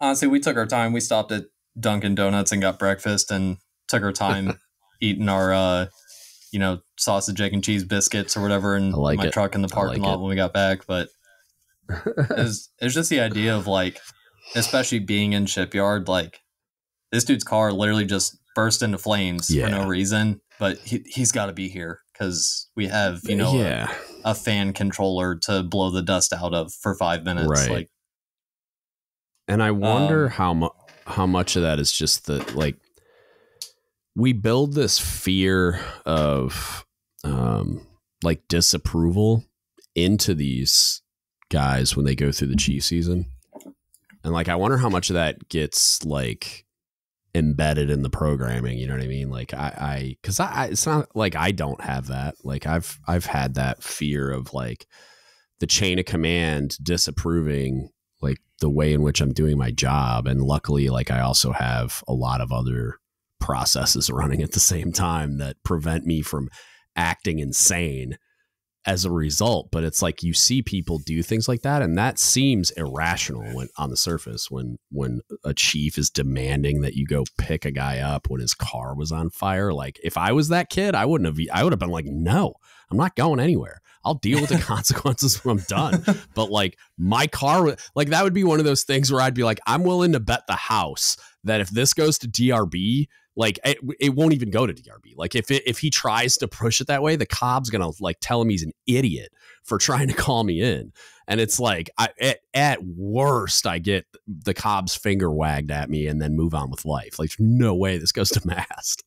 honestly we took our time. We stopped at Dunkin' Donuts and got breakfast and took our time eating our uh, you know sausage, egg, and cheese biscuits or whatever in like my it. truck in the parking like lot it. when we got back. But it's it's just the idea of like especially being in shipyard, like this dude's car literally just burst into flames Yeah. for no reason, but he he's got to be here because we have you know a- yeah, a, fan controller to blow the dust out of for five minutes. Right. Like and I wonder Um, how much how much of that is just the like we build this fear of um like disapproval into these guys when they go through the chief season. And like i wonder how much of that gets like embedded in the programming you know what i mean? Like i i because I, I it's not like i don't have that. Like i've i've had that fear of like the chain of command disapproving like the way in which i'm doing my job. And luckily like i also have a lot of other processes running at the same time that prevent me from acting insane as a result. But it's like you see people do things like that and that seems irrational when on the surface when when a chief is demanding that you go pick a guy up when his car was on fire. Like if i was that kid i wouldn't have i would have been like no i'm not going anywhere. I'll deal with the consequences when i'm done. But like my car like that would be one of those things where i'd be like i'm willing to bet the house that if this goes to drb like it, it won't even go to drb like if it, if he tries to push it that way the cob's gonna like tell him he's an idiot for trying to call me in. And it's like I, at, at worst i get the cob's finger wagged at me and then move on with life. Like no way this goes to mast.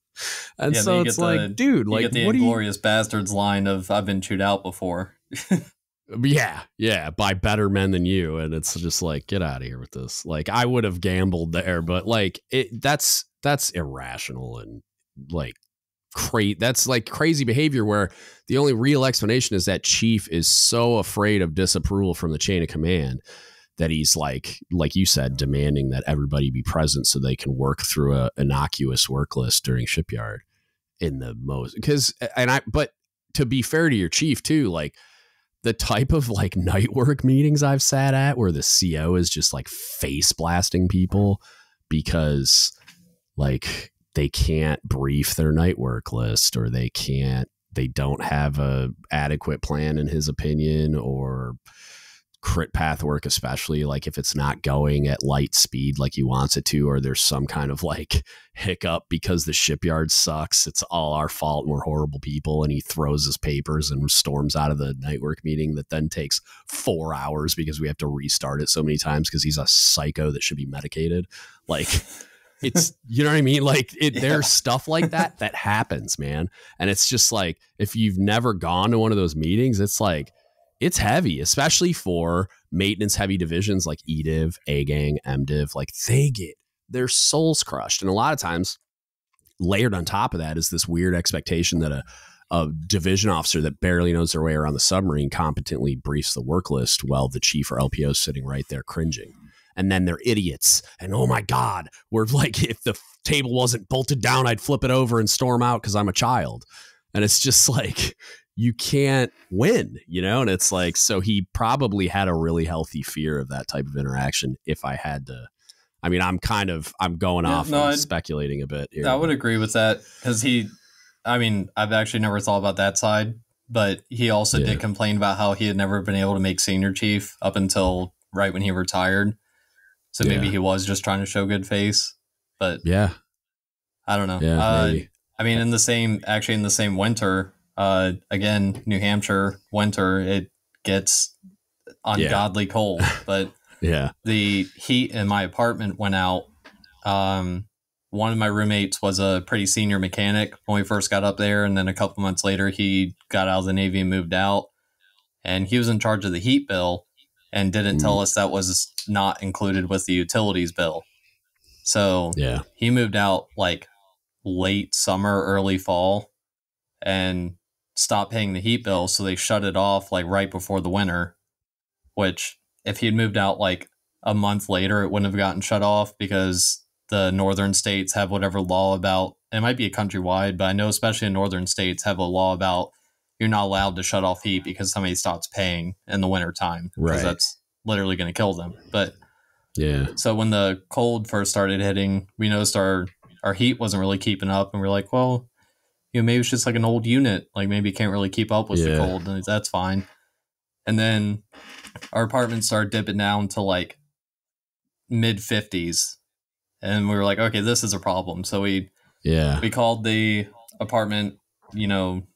And Yeah, so it's like dude you like get the what do you bastards line of "I've been chewed out before." Um, yeah, yeah, by better men than you, and it's just like get out of here with this. Like I would have gambled there, but like it that's that's irrational and like crazy. That's like crazy behavior where the only real explanation is that chief is so afraid of disapproval from the chain of command that he's like like you said demanding that everybody be present so they can work through a innocuous work list during shipyard in the most because and I but to be fair to your chief too like the type of like night work meetings I've sat at where the CO is just like face blasting people because like they can't brief their night work list or they can't they don't have a adequate plan in his opinion or crit path work especially like if it's not going at light speed like he wants it to or there's some kind of like hiccup because the shipyard sucks it's all our fault and we're horrible people and he throws his papers and storms out of the night work meeting that then takes four hours because we have to restart it so many times because he's a psycho that should be medicated. Like it's you know what i mean like it Yeah. there's stuff like that that happens man and it's just like if you've never gone to one of those meetings it's like it's heavy, especially for maintenance heavy divisions like E EDIV, A Gang, MDiv. Like they get their souls crushed. And a lot of times, layered on top of that is this weird expectation that a, a division officer that barely knows their way around the submarine competently briefs the work list while the chief or LPO is sitting right there cringing. And then they're idiots. And oh my God, we're like, if the table wasn't bolted down, I'd flip it over and storm out because I'm a child. And it's just like, you can't win, you know? And it's like, so he probably had a really healthy fear of that type of interaction if I had to. I mean, I'm kind of I'm going Yeah, off no, and speculating a bit here. I would agree with that because he, I mean, I've actually never thought about that side, but he also Yeah. did complain about how he had never been able to make senior chief up until right when he retired. So maybe he was just trying to show good face, but Yeah, I don't know. yeah, uh, maybe. I mean, in the same, actually, in the same winter, uh, again, New Hampshire winter, it gets ungodly cold, but Yeah, the heat in my apartment went out. Um, one of my roommates was a pretty senior mechanic when we first got up there, and then a couple months later, he got out of the Navy and moved out. And he was in charge of the heat bill and didn't tell us that was not included with the utilities bill. So yeah, he moved out like late summer, early fall, and stopped paying the heat bill. So they shut it off like right before the winter. Which, if he had moved out like a month later, it wouldn't have gotten shut off because the northern states have whatever law about. It might be a countrywide, but I know especially in northern states have a law about you're not allowed to shut off heat because somebody stops paying in the winter time because Right. that's literally going to kill them. But yeah, so when the cold first started hitting, we noticed our our heat wasn't really keeping up, and we are like, well, you know, maybe it's just like an old unit, like maybe it can't really keep up with the cold, and that's fine. And then our apartment started dipping down to like mid fifties, and we were like, okay, this is a problem. So we Yeah. We called the apartment, you know,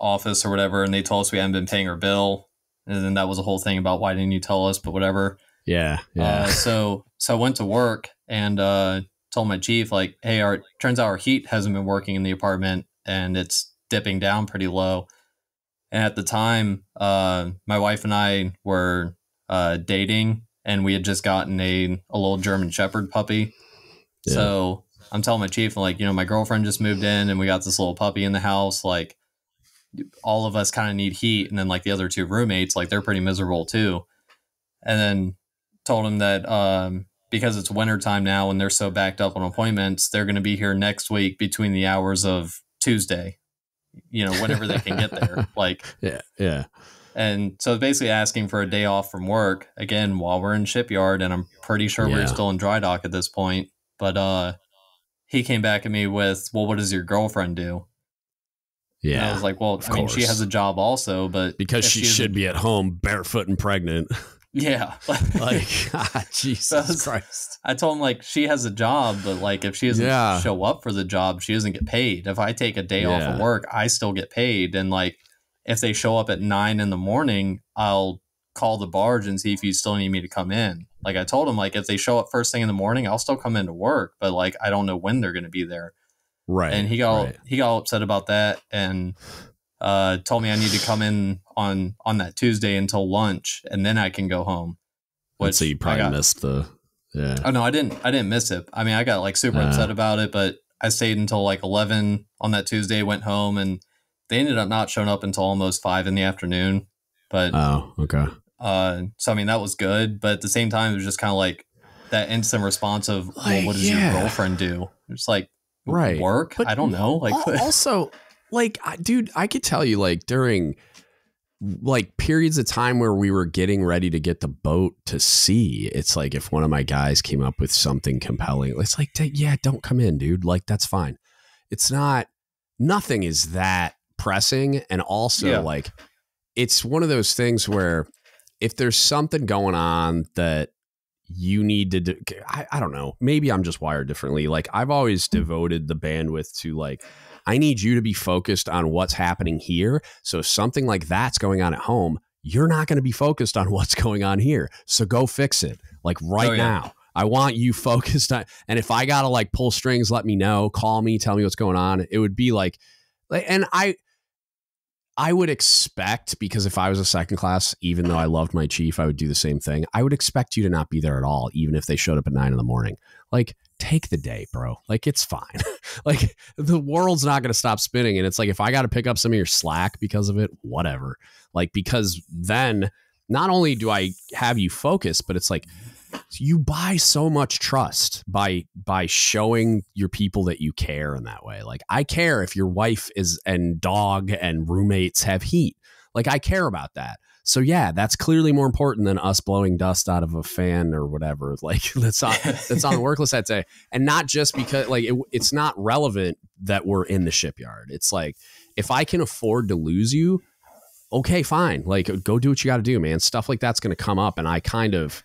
office or whatever, and they told us we hadn't been paying our bill. And then that was a whole thing about why didn't you tell us, but whatever. Yeah. Yeah. Uh, so so I went to work and uh, told my chief like, hey, our turns out our heat hasn't been working in the apartment and it's dipping down pretty low. And at the time, uh, my wife and I were uh, dating, and we had just gotten a a little German Shepherd puppy. Yeah. So I'm telling my chief, like, you know, my girlfriend just moved in, and we got this little puppy in the house. Like, all of us kind of need heat, and then like the other two roommates, like they're pretty miserable too. And then told him that um, because it's wintertime now and they're so backed up on appointments, they're going to be here next week between the hours of Tuesday, you know, whenever they can get there. Like, yeah. Yeah. and so basically asking for a day off from work again while we're in shipyard, and I'm pretty sure Yeah. we're still in dry dock at this point. But uh, he came back at me with, "Well, what does your girlfriend do?" And I was like, "Well, I mean, she has a job also, but Because if she should be at home barefoot and pregnant. yeah." like, God, ah, Jesus That's- Christ. I told him like she has a job, but like if she doesn't Yeah. show up for the job, she doesn't get paid. If I take a day off of work, I still get paid. And like if they show up at nine in the morning, I'll call the barge and see if you still need me to come in. Like I told him, like if they show up first thing in the morning, I'll still come into work, but like I don't know when they're going to be there. Right. and he got right. he got upset about that and uh, told me I need to come in on on that Tuesday until lunch and then I can go home. Let's say you probably got- missed the. Yeah. Oh no, I didn't. I didn't miss it. I mean, I got like super Uh. upset about it, but I stayed until like eleven on that Tuesday. Went home, and they ended up not showing up until almost five in the afternoon. But Oh, okay. uh, so I mean, that was good. But at the same time, it was just kind of like that instant response of, "Well, what does yeah. your girlfriend do?" It's like, Right. work. But I don't know. Like, also, like, dude, I could tell you, like, during like periods of time where we were getting ready to get the boat to sea, it's like if one of my guys came up with something compelling, it's like, yeah, don't come in, dude. Like, that's fine. It's not, nothing is that pressing. And also, Yeah. like, it's one of those things where if there's something going on that you need to do, I, I don't know. Maybe i'm just wired differently. Like i've always hmm. devoted the bandwidth to like i need you to be focused on what's happening here. So something like that's going on at home you're not going to be focused on what's going on here. So go fix it like right Oh, yeah. now. I want you focused on and if i gotta like pull strings let me know. Call me tell me what's going on. It would be like like and i I would expect because if I was a second class, even though I loved my chief, I would do the same thing. I would expect you to not be there at all, even if they showed up at nine in the morning. Like, take the day, bro. Like, it's fine. like, the world's not going to stop spinning. And it's like, if I got to pick up some of your slack because of it, whatever. Like, because then not only do I have you focused, but it's like, you buy so much trust by by showing your people that you care in that way. Like I care if your wife is and dog and roommates have heat. Like I care about that. So yeah, that's clearly more important than us blowing dust out of a fan or whatever. Like that's on that's on the work list that day, and not just because like it, it's not relevant that we're in the shipyard. It's like if I can afford to lose you, okay, fine. Like go do what you got to do, man. Stuff like that's going to come up, and I kind of,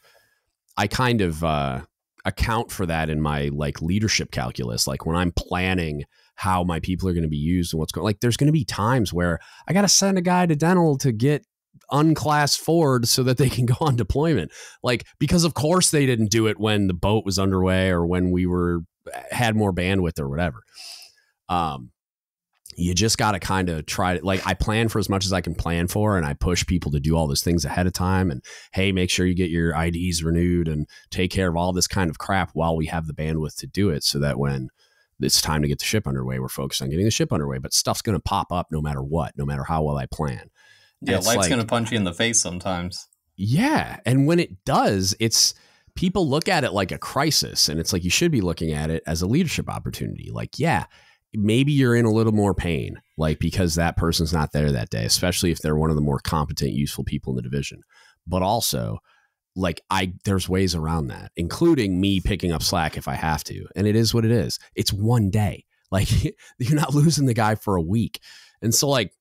I kind of uh, account for that in my like leadership calculus. Like when I'm planning how my people are going to be used and what's going. Like there's going to be times where I got to send a guy to dental to get unclass forward so that they can go on deployment. Like because of course they didn't do it when the boat was underway or when we were had more bandwidth or whatever. Um, you just got to kind of try to like I plan for as much as I can plan for, and I push people to do all those things ahead of time. And hey, make sure you get your IDs renewed and take care of all this kind of crap while we have the bandwidth to do it, so that when it's time to get the ship underway, we're focused on getting the ship underway. But stuff's going to pop up no matter what, no matter how well I plan. Yeah, life's like- gonna punch you in the face sometimes. yeah. And when it does, it's people look at it like a crisis. And it's like you should be looking at it as a leadership opportunity. Like, yeah, maybe you're in a little more pain, like because that person's not there that day, especially if they're one of the more competent, useful people in the division. But also, like I there's ways around that, including me picking up slack if I have to. And it is what it is. It's one day. Like you're not losing the guy for a week. And so like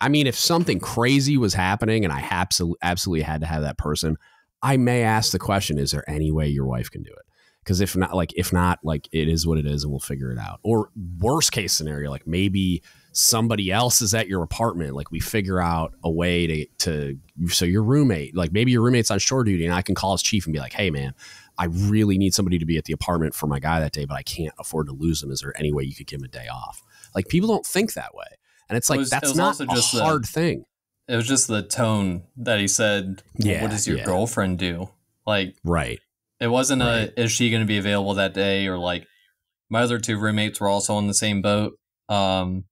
I mean, if something crazy was happening and I absolutely absolutely had to have that person, I may ask the question: Is there any way your wife can do it? Because if not like if not like it is what it is and we'll figure it out. Or worst case scenario like maybe somebody else is at your apartment like we figure out a way to to so your roommate like maybe your roommate's on shore duty and i can call his chief and be like hey man i really need somebody to be at the apartment for my guy that day but i can't afford to lose him. Is there any way you could give him a day off? Like people don't think that way. And it's like was, that's it not a hard the, thing. It was just the tone that he said yeah what does your yeah. girlfriend do? Like right it wasn't right. a is she going to be available that day or like my other two roommates were also on the same boat um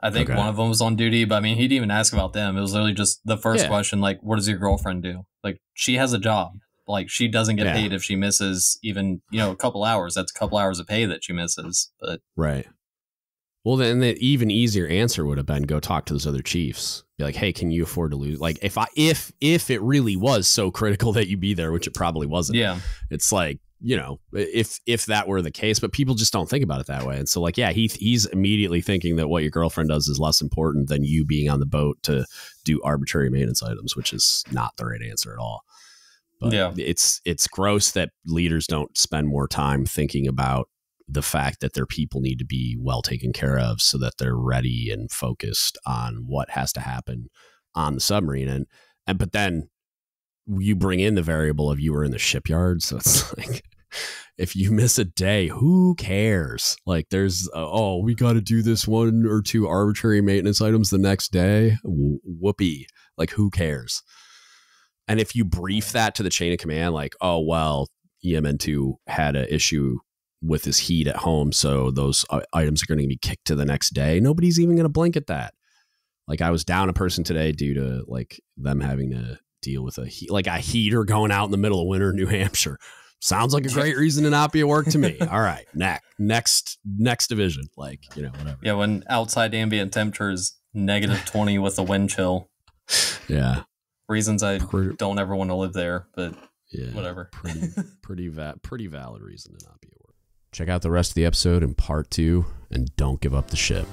I think okay. one of them was on duty, but I mean, he didn't even ask about them. It was literally just the first yeah. question, like, "What does your girlfriend do?" Like, she has a job. Like, she doesn't get yeah. paid if she misses even you know a couple hours. That's a couple hours of pay that she misses. But right. Well, then the even easier answer would have been go talk to those other chiefs. Be like, hey, can you afford to lose? Like, if I if if it really was so critical that you be there, which it probably wasn't. Yeah. It's like you know, if if that were the case, but people just don't think about it that way. And so, like, yeah, he he's immediately thinking that what your girlfriend does is less important than you being on the boat to do arbitrary maintenance items, which is not the right answer at all. But yeah, it's it's gross that leaders don't spend more time thinking about the fact that their people need to be well taken care of, so that they're ready and focused on what has to happen on the submarine. And and but then you bring in the variable of you were in the shipyard. So it's like, if you miss a day, who cares? Like, there's, uh, oh, we got to do this one or two arbitrary maintenance items the next day. whoopee. Like, who cares? And if you brief that to the chain of command, like, oh, well, EMN2 had an issue with his heat at home. So those uh, items are going to be kicked to the next day. Nobody's even going to blink at that. Like, I was down a person today due to like them having to deal with a heat, like a heater going out in the middle of winter in New Hampshire. Sounds like a great reason to not be at work to me. All right, next, next, next division, like you know, whatever. Yeah, when outside ambient temperature is negative twenty with a wind chill. Yeah, reasons I pretty, don't ever want to live there, but yeah, whatever. Pretty, pretty, va- pretty valid reason to not be at work. Check out the rest of the episode in part two, and don't give up the ship.